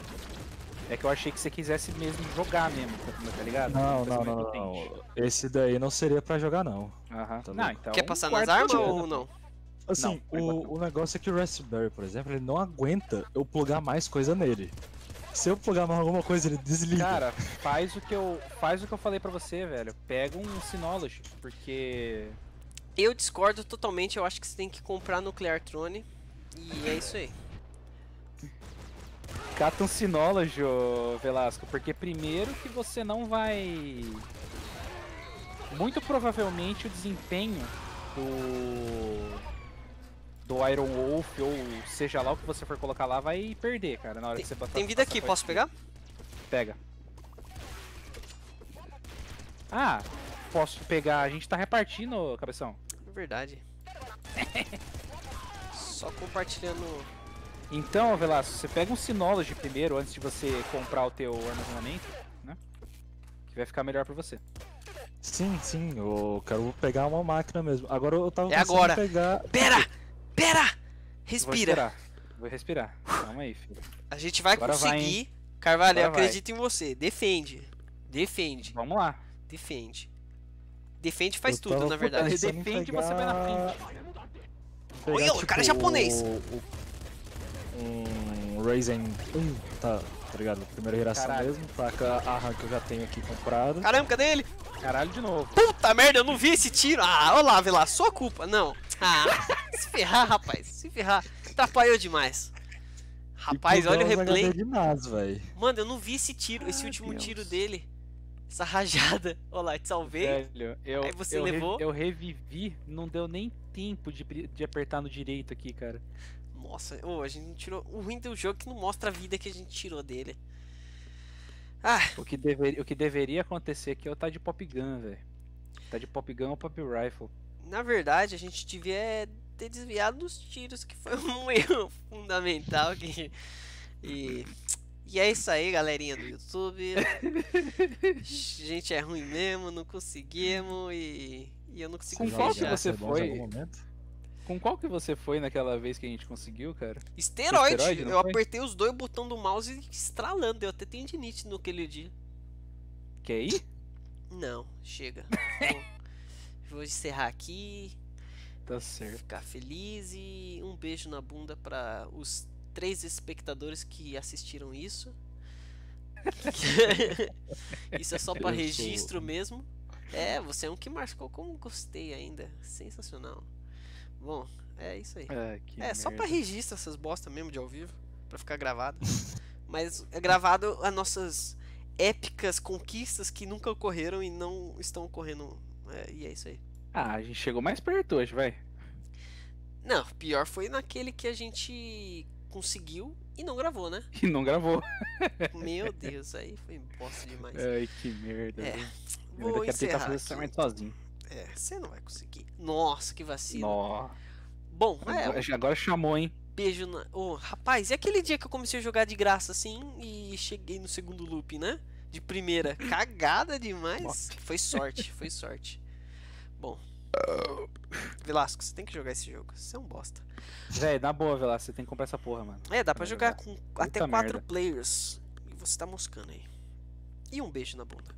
É que eu achei que você quisesse mesmo jogar mesmo, tá ligado? Não, não, não, não. Esse daí não seria pra jogar, não. Aham. Tá não, então Quer passar nas armas ou não? Assim, enquanto o, o negócio é que o Raspberry, por exemplo, ele não aguenta eu plugar mais coisa nele. Se eu mais alguma coisa, ele desliga. Cara, faz o que eu faz o que eu falei pra você, velho. Pega um Synology, porque Eu discordo totalmente, eu acho que você tem que comprar Nuclear Throne. E é isso aí. Cata um Synology, ô Velasco, porque primeiro que você não vai. Muito provavelmente o desempenho do. Do Iron Wolf, ou seja lá o que você for colocar lá, vai perder, cara, na hora Tem, que você botar tem vida aqui, posso pegar? Pega. Ah, posso pegar. A gente tá repartindo, cabeção. Verdade. Só compartilhando. Então, Velasco, você pega um Synology primeiro antes de você comprar o teu armazenamento, né? Que vai ficar melhor pra você. Sim, sim, eu quero pegar uma máquina mesmo. Agora eu tava É pensando agora. em pegar. Pera! Pera! Vou Respira! esperar. Vou respirar. Calma aí, filho. A gente vai Agora vai, conseguir. Carvalho, eu Agora vai. acredito em você. Defende. Defende. Vamos lá. Defende. Defende faz eu tudo, na verdade. Em defende e você vai na pegar- pegar, Olha, o cara é japonês. o- o- Um 1, tá, tá ligado? Primeira geração Caralho. mesmo, placa ARM que eu já tenho aqui comprada. Caramba, cadê ele? Caralho de novo. Puta merda, eu não vi esse tiro. Ah, olha lá, vê lá, sua culpa. Não. Ah, se ferrar, rapaz. Se ferrar. Atrapalhou demais. Rapaz, olha o replay. De NAS, velho. Mano, eu não vi esse tiro, esse Ai, último Deus. tiro dele. Essa rajada. Olha lá, te salvei. Velho, eu, Aí você eu, re- levou? eu revivi, não deu nem tempo de, de apertar no direito aqui, cara. Nossa, ô, a gente não tirou. O ruim do jogo é que não mostra a vida que a gente tirou dele. Ah, O que, dever, o que deveria acontecer aqui é o tá de pop gun, velho. Tá de pop gun ou pop rifle. na verdade, a gente devia ter desviado dos tiros, que foi um erro fundamental. Que... E... e é isso aí, galerinha do YouTube. A gente é ruim mesmo, não conseguimos e, e eu não consigo Com qual que você foi? Com qual que você foi naquela vez que a gente conseguiu, cara? Esteroide, Esteroide, eu foi? apertei os dois botões do mouse estralando. Eu até tendinite naquele dia. Que aí? Não, chega. vou, vou encerrar aqui, Tá certo. ficar feliz e um beijo na bunda para os três espectadores que assistiram isso. isso é só para Eu sou- registro mesmo. É, você é um que marcou como gostei ainda. Sensacional. Bom, é isso aí. Que É, só pra merda. registro essas bosta mesmo de ao vivo, pra ficar gravado. Mas é gravado as nossas épicas conquistas que nunca ocorreram e não estão ocorrendo. É, e é isso aí. Ah, a gente chegou mais perto hoje, vai. Não, pior foi naquele que a gente conseguiu e não gravou, né? E não gravou. Meu Deus, aí foi bosta demais. Ai, que merda. É. Eu Vou tentar encerrar fazer esse aqui. sozinho. É, você não vai conseguir. Nossa, que vacilo. Nó. Bom, é, Agora, agora chamou, hein? beijo na. Ô, rapaz, e aquele dia que eu comecei a jogar de graça assim e cheguei no segundo loop, né? De primeira. Cagada demais. Foi sorte, foi sorte. Bom. Velasco, você tem que jogar esse jogo. Você é um bosta. Véi, na boa, Velasco, você tem que comprar essa porra, mano. É, dá pra Pra jogar jogar. com até Puta quatro merda. players. E você tá moscando aí. E um beijo na bunda.